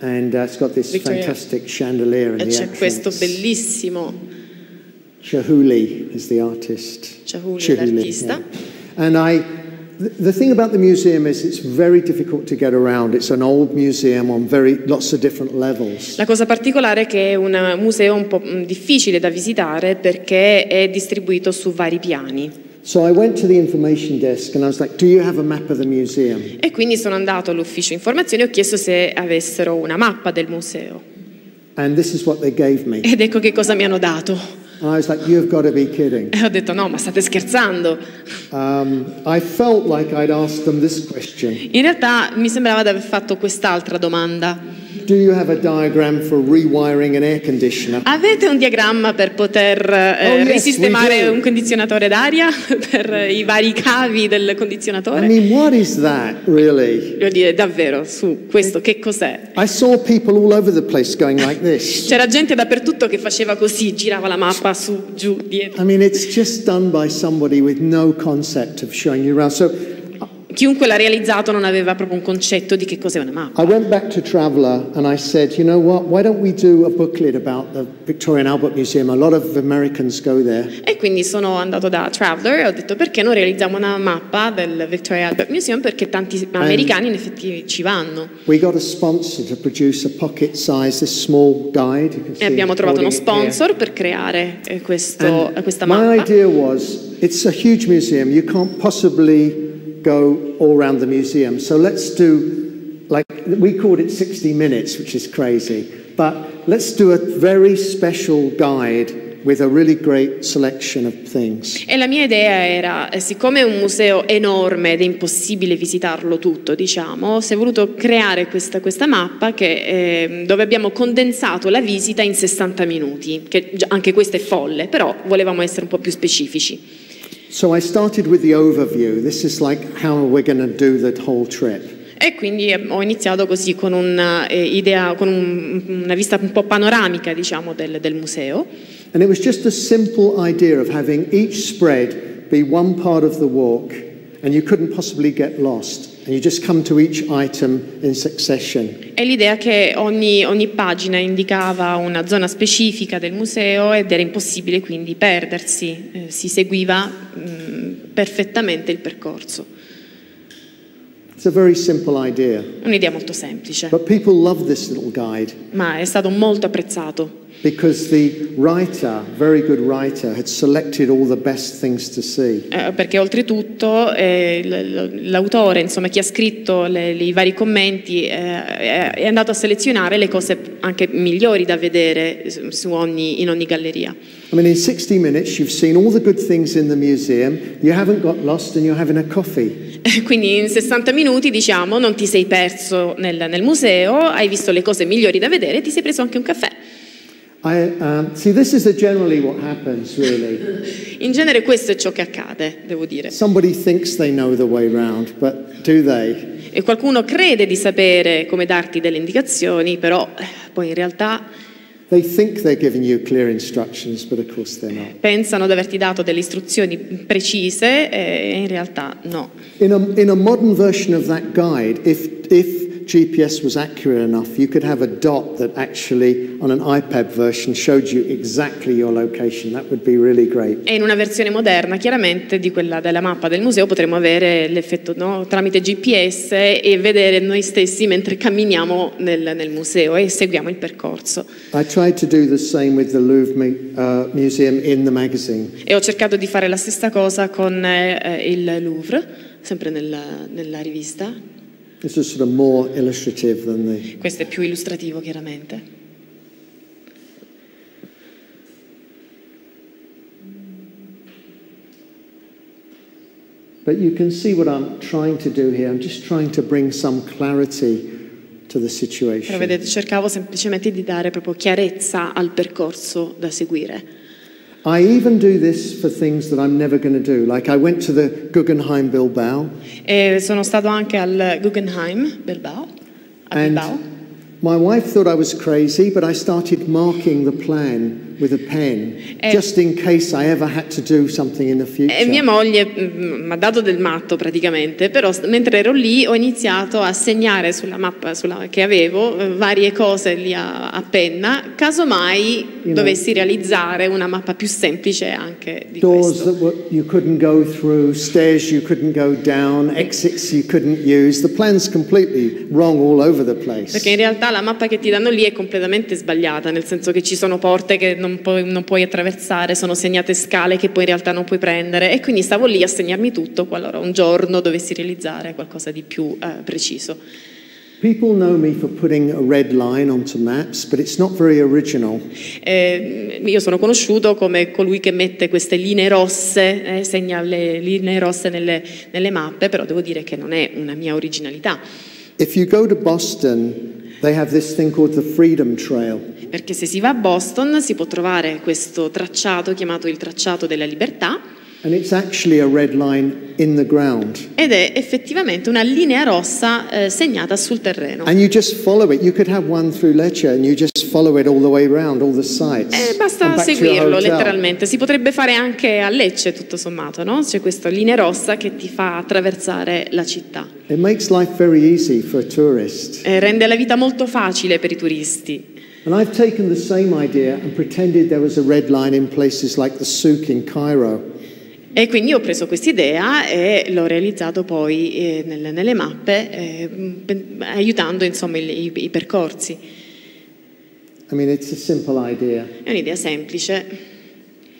and uh, it's got this Victoria. fantastic chandelier in e the c'è questo entrance. bellissimo Chihuly is the artist. Chihuly, Chihuly, l'artista. yeah. And I, the, the thing about the museum is it's very difficult to get around. It's an old museum on very lots of different levels. La cosa particolare è che è un museo un po' mm, difficile da visitare perché è distribuito su vari piani. So I went to the information desk and I was like, "Do you have a map of the museum?" E quindi sono andato all'ufficio informazioni e ho chiesto se avessero una mappa del museo. And this is what they gave me. Ed ecco che cosa mi hanno dato. And I was like, "You've got to be kidding." E ho detto no, ma state scherzando. Um, I felt like I'd asked them this question: In realtà mi sembrava di aver fatto quest'altra domanda. Do you have a diagram for rewiring an air conditioner? Avete un diagramma per poter eh, Oh, risistemare un condizionatore d'aria per i vari cavi del I condizionatore? mean, what is that really? Devo dire, davvero, su questo che cos'è? I saw people all over the place going like this. C'era gente dappertutto che faceva così, girava la mappa su, giù, dietro. I mean, it's just done by somebody with no concept of showing you around. So Chiunque l'ha realizzato non aveva proprio un concetto di che cos'è una mappa. I went back to Traveller and I said, you know what, why don't we do a booklet about the Victoria and Albert Museum? A lot of Americans go there. E quindi sono andato da Traveller e ho detto perché non realizziamo una mappa del Victoria Albert Museum perché tanti americani in effetti ci vanno. We got a sponsor to produce a pocket size, this small guide. E abbiamo trovato uno sponsor per creare eh, questo- And questa my mappa. idea was, it's a huge museum. You can't possibly go all around the museum. So let's do, like, we called it 60 minutes, which is crazy. But let's do a very special guide really. E la mia idea era, eh, siccome è un museo enorme ed è impossibile visitarlo tutto, diciamo, si è voluto creare questa, questa mappa che, eh, dove abbiamo condensato la visita in 60 minuti, che anche questo è folle, però volevamo essere un po' più specifici. So I started with the overview. This is like how we're going to do the whole trip. E quindi eh, ho iniziato così con, una, eh, idea, con un- una vista un po' panoramica diciamo, del, del museo. And it was just a simple idea of having each spread be one part of the walk, and you couldn't possibly get lost. And you just come to each item in succession. E l'idea che ogni, ogni pagina indicava una zona specifica del museo ed era impossibile quindi perdersi, eh, si seguiva mm, perfettamente il percorso. It's a very simple idea. È un'idea molto semplice, But people love this little guide ma è stato molto apprezzato because the writer, very good writer, had selected all the best things to see. Eh, perché oltretutto eh, l'autore, insomma chi ha scritto le- i vari commenti, eh, è andato a selezionare le cose anche migliori da vedere ogni- in ogni galleria. I mean, in 60 minutes, you've seen all the good things in the museum, you haven't got lost, and you're having a coffee. Quindi in 60 minuti, diciamo, non ti sei perso nel, nel museo, hai visto le cose migliori da vedere e ti sei preso anche un caffè. I, um, see, happens, really. In genere questo è ciò che accade, devo dire. Round? E qualcuno crede di sapere come darti delle indicazioni, però eh, poi in realtà They think they're giving you clear instructions, but of course they're not. pensano di averti dato delle istruzioni precise e in realtà no. In a, in a modern version of that guide, if, if GPS was accurate enough, you could have a dot that actually, on an iPad version, showed you exactly your location. That would be really great. E in una versione moderna, chiaramente, di quella della mappa del museo potremo avere l'effetto no, tramite GPS e vedere noi stessi mentre camminiamo nel, nel museo e seguiamo il percorso. I tried to do the same with the Louvre uh, Museum in the magazine. E ho cercato di fare la stessa cosa con eh, il Louvre, sempre nella, nella rivista. This is sort of more illustrative than the. Questo è più illustrativo, chiaramente. But you can see what I'm trying to do here. I'm just trying to bring some clarity to the Però situation. vedete, cercavo semplicemente di dare proprio chiarezza al percorso da seguire. I even do this for things that I'm never going to do. Like I went to the Guggenheim Bilbao, E sono stato anche al Guggenheim Bilbao, a and Bilbao. my wife thought I was crazy, but I started marking the plan with a pen, Eh. just in case I ever had to do something in the future. E mia moglie mi ha dato del matto praticamente, però mentre ero lì ho iniziato a segnare sulla mappa sulla- che avevo eh, varie cose lì a, a penna, casomai know. dovessi realizzare una mappa più semplice anche di Doors questo. that were, you couldn't go through, stairs you couldn't go down, exits you couldn't use. The plan's completely wrong all over the place. Perché in realtà la mappa che ti danno lì è completamente sbagliata, nel senso che ci sono porte che non puoi, non puoi attraversare, sono segnate scale che poi in realtà non puoi prendere e quindi stavo lì a segnarmi tutto qualora un giorno dovessi realizzare qualcosa di più eh, preciso. People know me for putting a red line onto maps, but it's not very original. Eh, io sono conosciuto come colui che mette queste linee rosse, eh, segna le linee rosse nelle, nelle mappe, però devo dire che non è una mia originalità, If you go to Boston, they have this thing called the Freedom Trail. Perché se si va a Boston si può trovare questo tracciato chiamato il tracciato della libertà ed è effettivamente una linea rossa eh, segnata sul terreno. Sites. Eh, basta seguirlo letteralmente, si potrebbe fare anche a Lecce tutto sommato, no? C'è questa linea rossa che ti fa attraversare la città. Tourist. Eh, rende la vita molto facile per i turisti. And I've taken the same idea and pretended there was a red line in places like the souk in Cairo. E quindi ho preso quest'idea e l'ho realizzato poi eh, nelle, nelle mappe, eh, aiutando insomma i, i- i percorsi. I mean, it's a simple idea. È un'idea semplice.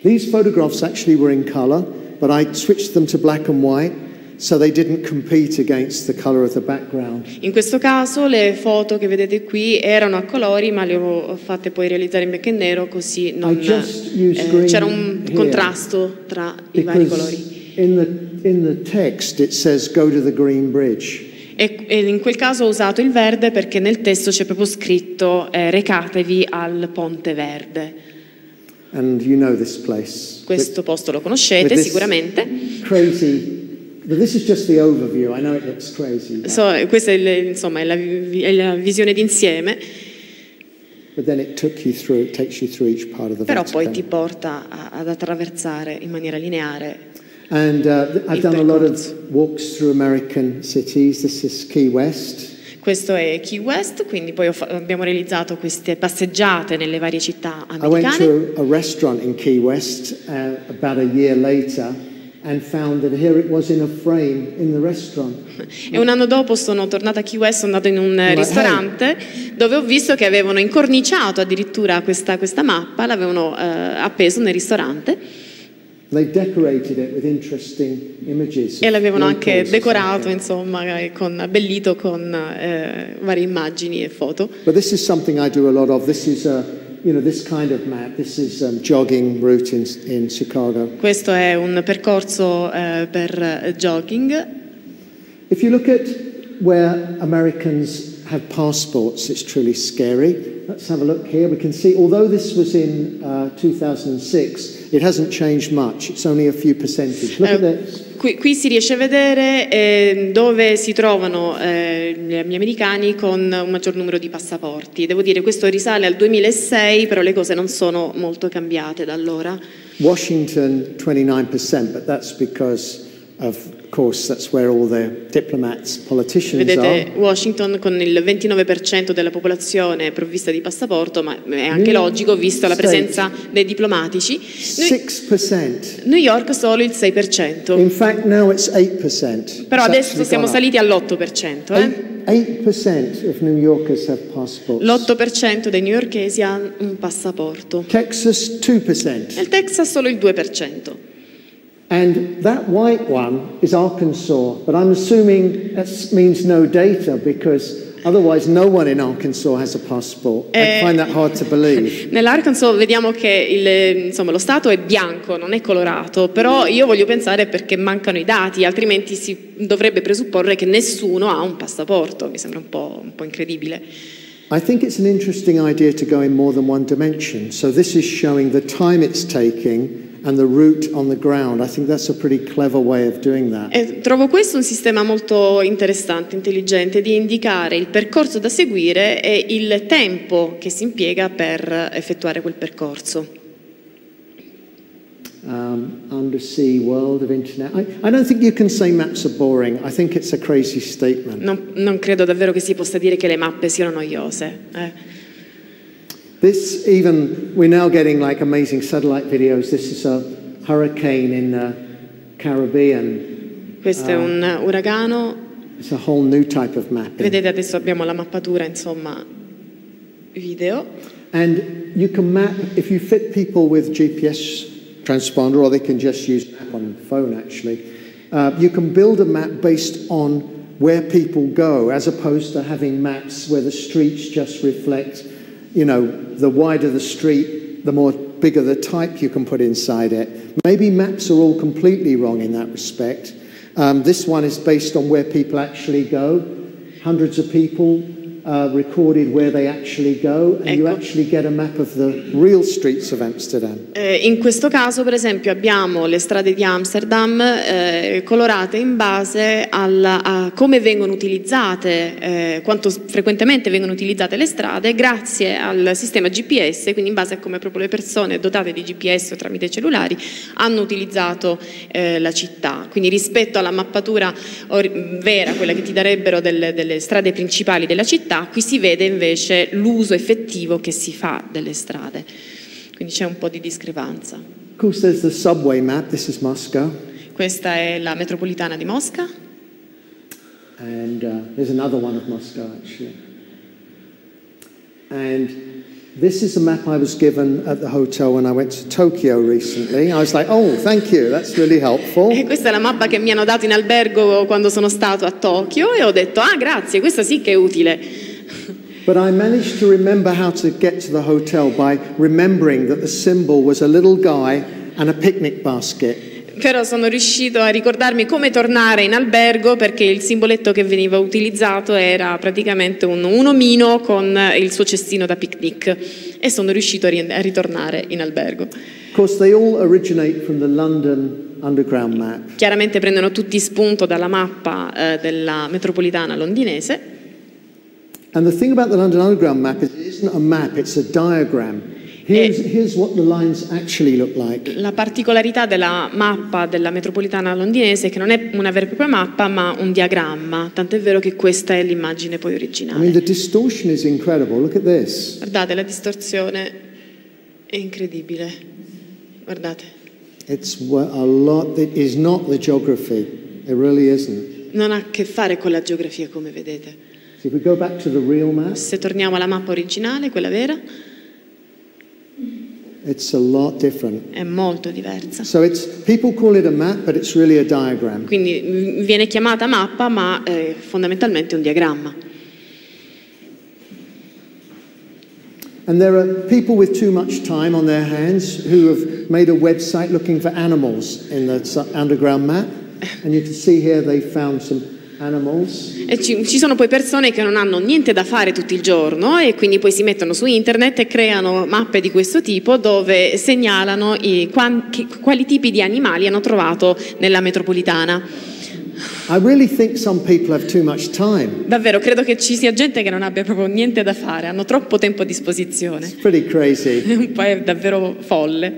These photographs actually were in color, but I switched them to black and white so they didn't compete against the color of the background. In questo caso le foto che vedete qui erano a colori, ma le ho fatte poi realizzare in bianco e nero, così non, eh, c'era un contrasto tra i vari colori. In the, in the text it says go to the green bridge. E, e in quel caso ho usato il verde perché nel testo c'è proprio scritto eh, recatevi al Ponte Verde. And you know this place. Questo posto lo conoscete sicuramente. Crazy, but this is just the overview. I know it looks crazy, but- So, questa è, il- insomma, è la, è la visione d'insieme, but then it took you through, it takes you through each part of the però poi ti porta a- ad attraversare in maniera lineare. And uh, I've done a lot of percorso. walks through American cities. This is Key West. Questo è Key West, quindi poi abbiamo realizzato queste passeggiate nelle varie città I went americane. to a restaurant in Key West uh, about a year later E un anno dopo sono tornata a Key West, sono andata in un hey. ristorante dove ho visto che avevano incorniciato addirittura questa, questa mappa, l'avevano eh, appeso nel ristorante They decorated it with interesting images. e l'avevano anche decorato, insomma, con, abbellito con eh, varie immagini e foto. But this is something I do a lot of. This is a, you know, this kind of map. This is um, jogging route in, in Chicago. Questo è un percorso eh, per eh, jogging. If you look at where Americans have passports, it's truly scary. Let's have a look here. We can see, although this was in uh, 2006, it hasn't changed much. It's only a few percentage. Look at Eh, this. Qui, qui si riesce a vedere eh, dove si trovano eh, gli gli americani con un maggior numero di passaporti. Devo dire, questo risale al 2006, però le cose non sono molto cambiate da allora. Washington, 29%, but that's because, of course, that's where all the diplomats, politicians Vedete. Washington con il 29% della popolazione provvista di passaporto, ma è anche logico visto la presenza dei diplomatici. Noi- 6%. New York solo il 6%, In fact, now it's 8%. però adesso siamo saliti all'8%. Eh? 8% of New Yorkers have passports. L'8% dei newyorkesi ha un passaporto. Texas, 2%. Nel Texas solo il 2%. And that white one is Arkansas, but I'm assuming that means no data because otherwise no one in Arkansas has a passport. I Eh, find that hard to believe. Nell'Arkansas vediamo che il- insomma, lo Stato è bianco, non è colorato, però io voglio pensare perché mancano i dati, altrimenti si dovrebbe presupporre che nessuno ha un passaporto, mi sembra un po', un po' incredibile. I think it's an interesting idea to go in more than one dimension. So this is showing the time it's taking and the route on the ground. I think that's a pretty clever way of doing that. E trovo questo un sistema molto interessante, intelligente, di indicare il percorso da seguire e il tempo che si impiega per effettuare quel percorso. um, undersea world of internet. I, I don't think you can say maps are boring. I think it's a crazy statement. Non, non credo davvero che si possa dire che le mappe siano noiose. eh. This even we're now getting like amazing satellite videos. This is a hurricane in the Caribbean. Questo è un uragano. It's a whole new type of mapping. Vedete adesso abbiamo la mappatura, insomma, video. And you can map if you fit people with GPS transponder, or they can just use an app on phone actually. Uh, you can build a map based on where people go, as opposed to having maps where the streets just reflect, you know, the wider the street, the more bigger the type you can put inside it. Maybe maps are all completely wrong in that respect. Um, this one is based on where people actually go. Hundreds of people uh, recorded where they actually go, and you Ecco. actually get a map of the real streets of Amsterdam. Eh, in questo caso, per esempio, abbiamo le strade di Amsterdam eh, colorate in base alla- a come vengono utilizzate, eh, quanto frequentemente vengono utilizzate le strade, grazie al sistema GPS, quindi in base a come proprio le persone dotate di GPS o tramite cellulari hanno utilizzato eh, la città. Quindi rispetto alla mappatura vera, quella che ti darebbero delle, delle strade principali della città, qui si vede invece l'uso effettivo che si fa delle strade. Quindi c'è un po' di discrepanza. Questa è la metropolitana di Mosca. And uh, there's another one of Moscow, actually. And this is a map I was given at the hotel when I went to Tokyo recently. I was like, oh, thank you, that's really helpful. E questa è la mappa che mi hanno dato in albergo quando sono stato a Tokyo e ho detto, ah grazie, questa sì che è utile. But I managed to remember how to get to the hotel by remembering that the symbol was a little guy and a picnic basket. Però sono riuscito a ricordarmi come tornare in albergo perché il simboletto che veniva utilizzato era praticamente un, un omino con il suo cestino da picnic e sono riuscito a, ri- a ritornare in albergo. Chiaramente prendono tutti spunto dalla mappa eh, della metropolitana londinese And the thing about the London Underground map is it isn't a map, it's a diagram. Here's, here's what the lines actually look like. La particolarità della mappa della metropolitana londinese è che non è una vera e propria mappa, ma un diagramma, tant'è vero che questa è l'immagine poi I mean, originale. the distortion is incredible. Look at this. Guardate, la distorsione è incredibile. Guardate, It's wa- a lot that is not the geography. It really isn't. non ha a che fare con la geografia come vedete. So Se torniamo alla mappa originale, quella vera, it's a lot different. è molto diversa. So it's people call it a map, but it's really a diagram. Quindi viene chiamata mappa, ma eh, è fondamentalmente un diagramma. And there are people with too much time on their hands who have made a website looking for animals in the underground map. And you can see here they found some. E ci, ci sono poi persone che non hanno niente da fare tutto il giorno e quindi poi si mettono su internet e creano mappe di questo tipo dove segnalano i- che- quali tipi di animali hanno trovato nella metropolitana. Really. Davvero, credo che ci sia gente che non abbia proprio niente da fare, hanno troppo tempo a disposizione. Un po' è davvero folle.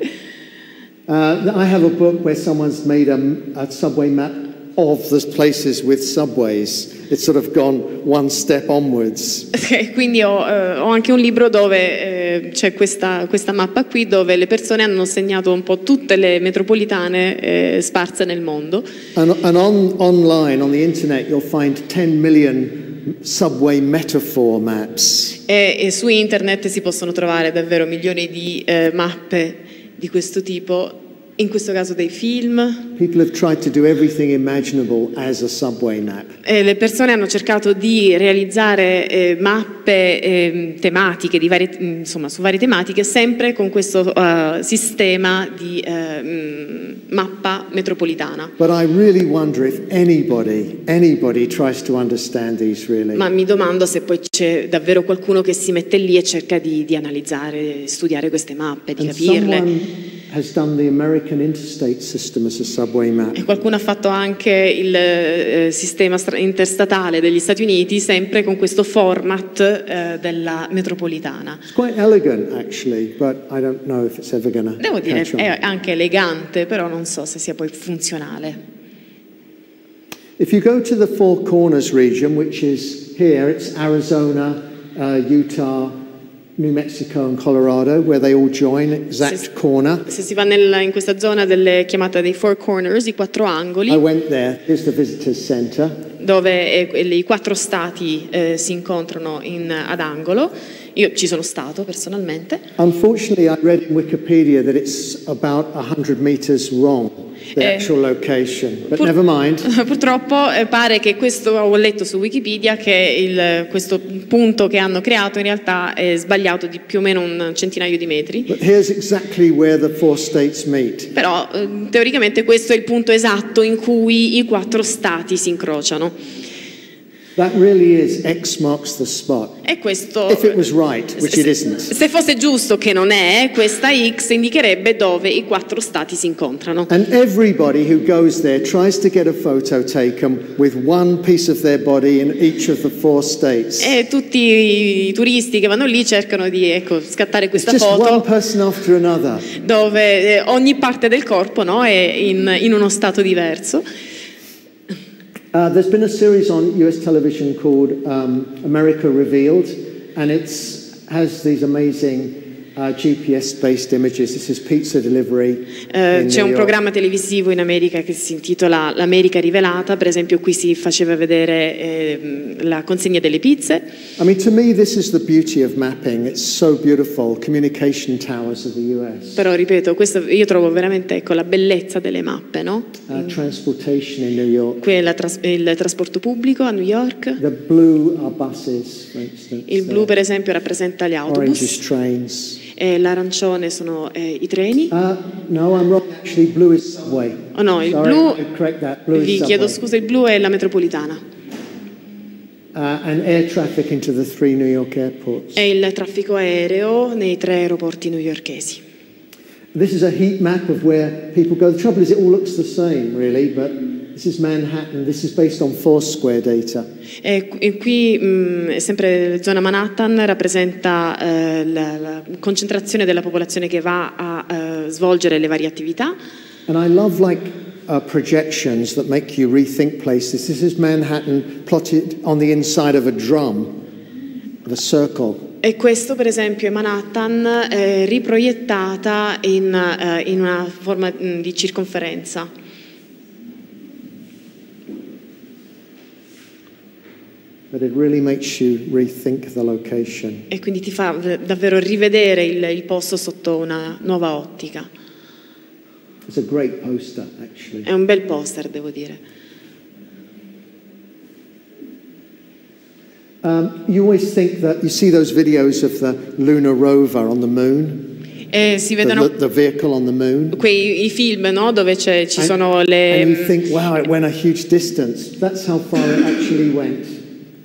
Uh, I have a book where someone's made a, a subway map of the places with subways. It's sort of gone one step onwards. Quindi ho, eh, ho anche un libro dove eh, c'è questa, questa mappa qui dove le persone hanno segnato un po' tutte le metropolitane eh, sparse nel mondo. And, and on, online, on the internet, you'll find 10 million subway metaphor maps. E, e su internet si possono trovare davvero milioni di eh, mappe di questo tipo, in questo caso dei film. People have tried to do everything imaginable as a subway map. E le persone hanno cercato di realizzare eh, mappe eh, tematiche, di varie- insomma, su varie tematiche, sempre con questo eh, sistema di eh, mm, mappa metropolitana. Really anybody, anybody these really. Ma mi domando se poi c'è davvero qualcuno che si mette lì e cerca di, di analizzare, studiare queste mappe, di And capirle. someone has done the American interstate system as a subway map. E qualcuno ha fatto anche il eh, sistema interstatale degli Stati Uniti sempre con questo format eh, della metropolitana. It's quite elegant, actually, but I don't know if it's ever going to Devo dire, è anche elegante, però non so se sia poi funzionale. If you go to the Four Corners region, which is here, it's Arizona, uh, Utah, New Mexico, and Colorado, where they all join, exact Sì. corner. Se si va nel- in questa zona delle chiamate dei Four Corners, i quattro angoli, I went there. Here's the visitors center. dove eh, i quattro stati eh, si incontrano in- ad angolo. Io ci sono stato personalmente. Unfortunately, I read in Wikipedia that it's about 100 meters wrong, the Eh, actual location. But pur- never mind. Purtroppo eh, pare che questo, ho letto su Wikipedia, che il- questo punto che hanno creato in realtà è sbagliato di più o meno un centinaio di metri. Exactly. Però eh, teoricamente questo è il punto esatto in cui i quattro stati si incrociano. That really is X marks the spot. E questo, If it was right, which it isn't. se fosse giusto che non è, questa X indicherebbe dove i quattro stati si incontrano. And everybody who goes there tries to get a photo taken with one piece of their body in each of the four states. E tutti i turisti che vanno lì cercano di ecco, scattare It's questa just one foto person after another. dove eh, ogni parte del corpo no, è in, in uno stato diverso. Uh, there's been a series on US television called um, America Revealed, and it has these amazing uh, GPS-based images. This is pizza delivery. Eh, c'è un programma televisivo in America che si intitola L'America rivelata, per esempio qui si faceva vedere ehm, la consegna delle pizze. I mean, to me, this is the beauty of mapping. It's so beautiful. Communication towers of the US, Però ripeto, questo io trovo veramente ecco, la bellezza delle mappe, no? uh, transportation in New York. Qui è la tras- il trasporto pubblico a New York, The blue are buses, for instance. il blu per esempio rappresenta gli Orange is autobus, trains. E l'arancione sono eh, i treni. Uh, no, I'm wrong. Actually, blue is subway. Oh no, il Sorry, blu. Blue vi chiedo subway. scusa, il blu è la metropolitana. Uh, and air traffic into the three New York airports. È il traffico aereo nei tre aeroporti newyorkesi. This is a heat map of where people go. The trouble is, it all looks the same, really, but this is Manhattan. This is based on Foursquare data. E e qui mh, è sempre zona Manhattan, rappresenta eh, la, la concentrazione della popolazione che va a eh, svolgere le varie attività. And I love like uh, projections that make you rethink places. This is Manhattan plotted on the inside of a drum, of a circle. E questo per esempio è Manhattan eh, riproiettata in, eh, in una forma mh, di circonferenza. But it really makes you rethink the location. E quindi ti fa davvero rivedere il, il posto sotto una nuova ottica. It's a great poster, actually. È un bel poster, devo dire. Um, you always think that you see those videos of the lunar rover on the moon, E si vedono the the moon. quei i film no, dove c'è- ci And- sono le, And you think, wow, it went a huge distance. That's how far it actually went.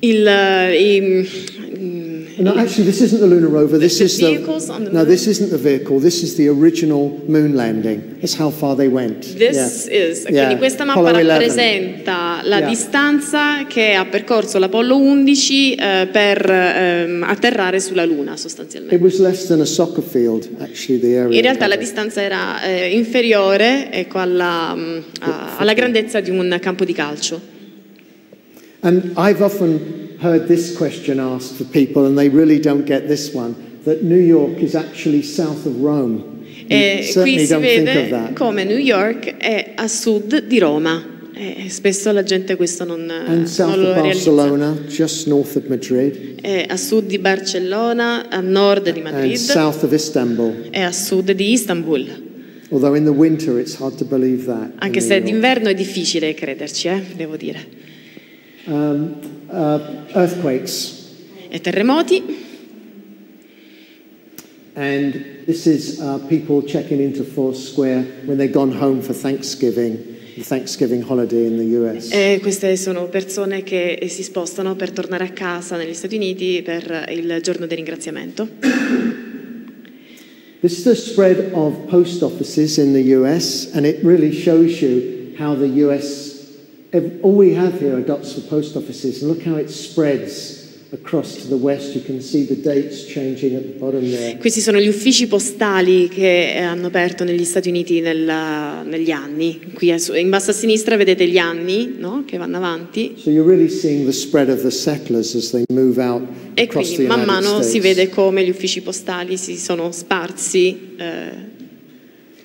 Il, i- mm, No, actually, this isn't the lunar rover. This The is the the no. This isn't the vehicle. This is the original moon landing. That's how far they went. This Yeah. is, Yeah. quindi questa mappa Apollo 11. rappresenta la Yeah. distanza che ha percorso l'Apollo 11 eh, per ehm, atterrare sulla Luna It sostanzialmente. was less than a soccer field, actually. The area. In realtà la covered. distanza era eh, inferiore ecco, alla, mm, a- alla grandezza di un campo di calcio. And I've often heard this question asked for people, and they really don't get this one. That New York is actually south of Rome. You E qui si vede come New York è a sud di Roma. E spesso la gente questo non, And south non lo. Barcelona, just north of Madrid, È a sud di Barcellona, a nord di and Madrid south of Istanbul. e a sud di Istanbul. Although in the winter it's hard to believe that. Anche se d'inverno è difficile crederci, eh, devo dire. Um, uh, earthquakes. E terremoti, And this is uh, people checking into Foursquare when they've gone home for Thanksgiving, the Thanksgiving holiday in the US. e queste sono persone che si spostano per tornare a casa negli Stati Uniti per il giorno del ringraziamento. This is the spread of post offices in the US, and it really shows you how the US, all we have here are dots for post offices, and look how it spreads across to the west. You can see the dates changing at the bottom there. Questi sono gli uffici postali che eh, hanno aperto negli Stati Uniti nella- negli anni. Qui in basso a sinistra vedete gli anni no? che vanno avanti So you're really seeing the spread of the settlers as they move out e quindi man mano si States. vede come gli uffici postali si sono sparsi. eh,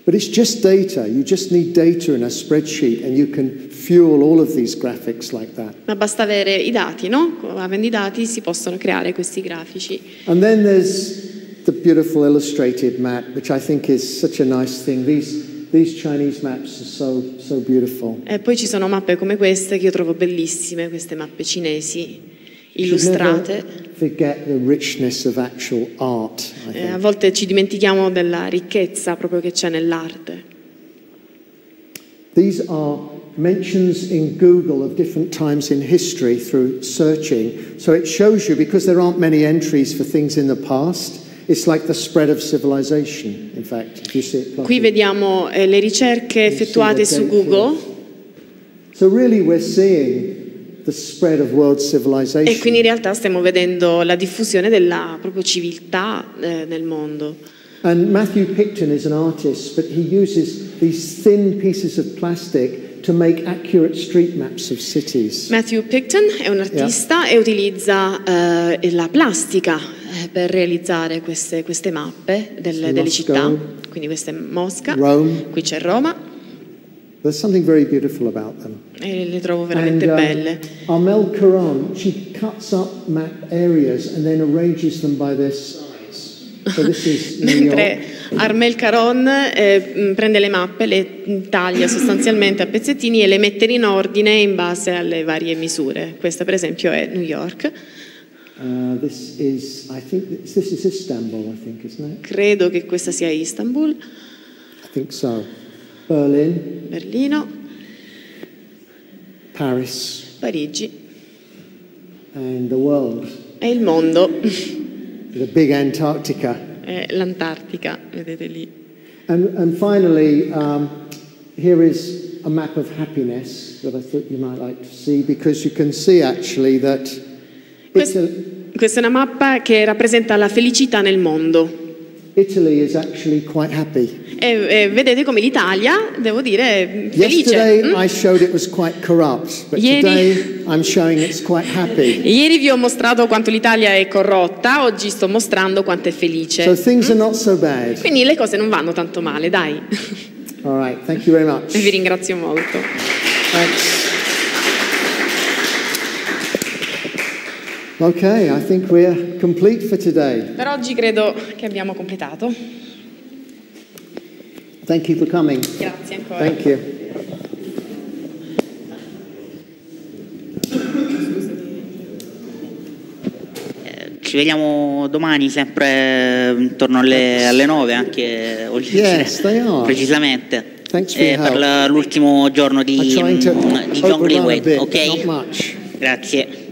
But it's just data. You just need data in a spreadsheet, and you can fuel all of these graphics like that. ma basta avere i dati, no? Avendo i dati si possono creare questi grafici. And then there's the beautiful illustrated map, which I think is such a nice thing. These, these Chinese maps are so, so beautiful. E poi ci sono mappe come queste che io trovo bellissime, queste mappe cinesi illustrate. art, Eh, a volte ci dimentichiamo della ricchezza proprio che c'è nell'arte. These are mentions in Google of different times in history through searching. So it shows you, because there aren't many entries for things in the past, it's like the spread of civilization, in fact, you see it Qui vediamo eh, le ricerche effettuate su Google So really we're seeing e quindi in realtà stiamo vedendo la diffusione della proprio civiltà eh, nel mondo. And Matthew Picton is an artist, but he uses these thin pieces of plastic to make accurate street maps of cities. Matthew Picton è un artista e utilizza eh, la plastica eh, per realizzare queste, queste mappe del- delle città. Quindi questa è Mosca, Rome. qui c'è Roma There's something very beautiful about them. e le trovo veramente and, um, belle. Armel Caron, she cuts up map areas and then arranges them by their size. So this is Mentre. Armel Caron eh, prende le mappe, le taglia sostanzialmente a pezzettini e le mette in ordine in base alle varie misure. Questa per esempio è New York, Uh, this is, I think, this, this is Istanbul, I think, credo che questa sia Istanbul, I think so. Berlin, Berlino, Paris, Parigi and the world. e il mondo, The big Antarctica. è l'Antartica, vedete lì. And, and finally, um, here is a map of happiness that I thought you might like to see because you can see actually that Quest- Italy, questa è una mappa che rappresenta la felicità nel mondo. Italy is actually quite happy. E, vedete come l'Italia, devo dire, è felice. Mm? Corrupt, Ieri- vi ho mostrato quanto l'Italia è corrotta, oggi sto mostrando quanto è felice. So not so. Quindi le cose non vanno tanto male, dai. Right, vi ringrazio molto. Thanks. Okay, I think we're complete for today. Per oggi credo che abbiamo completato. Thank you for coming. Grazie ancora. Thank you. Ci vediamo domani sempre intorno alle, alle 9 anche oggi- Yes, they are. precisamente. Thanks for Eh, per l'ultimo giorno di, to di John Greenway. Ok? not much. Grazie.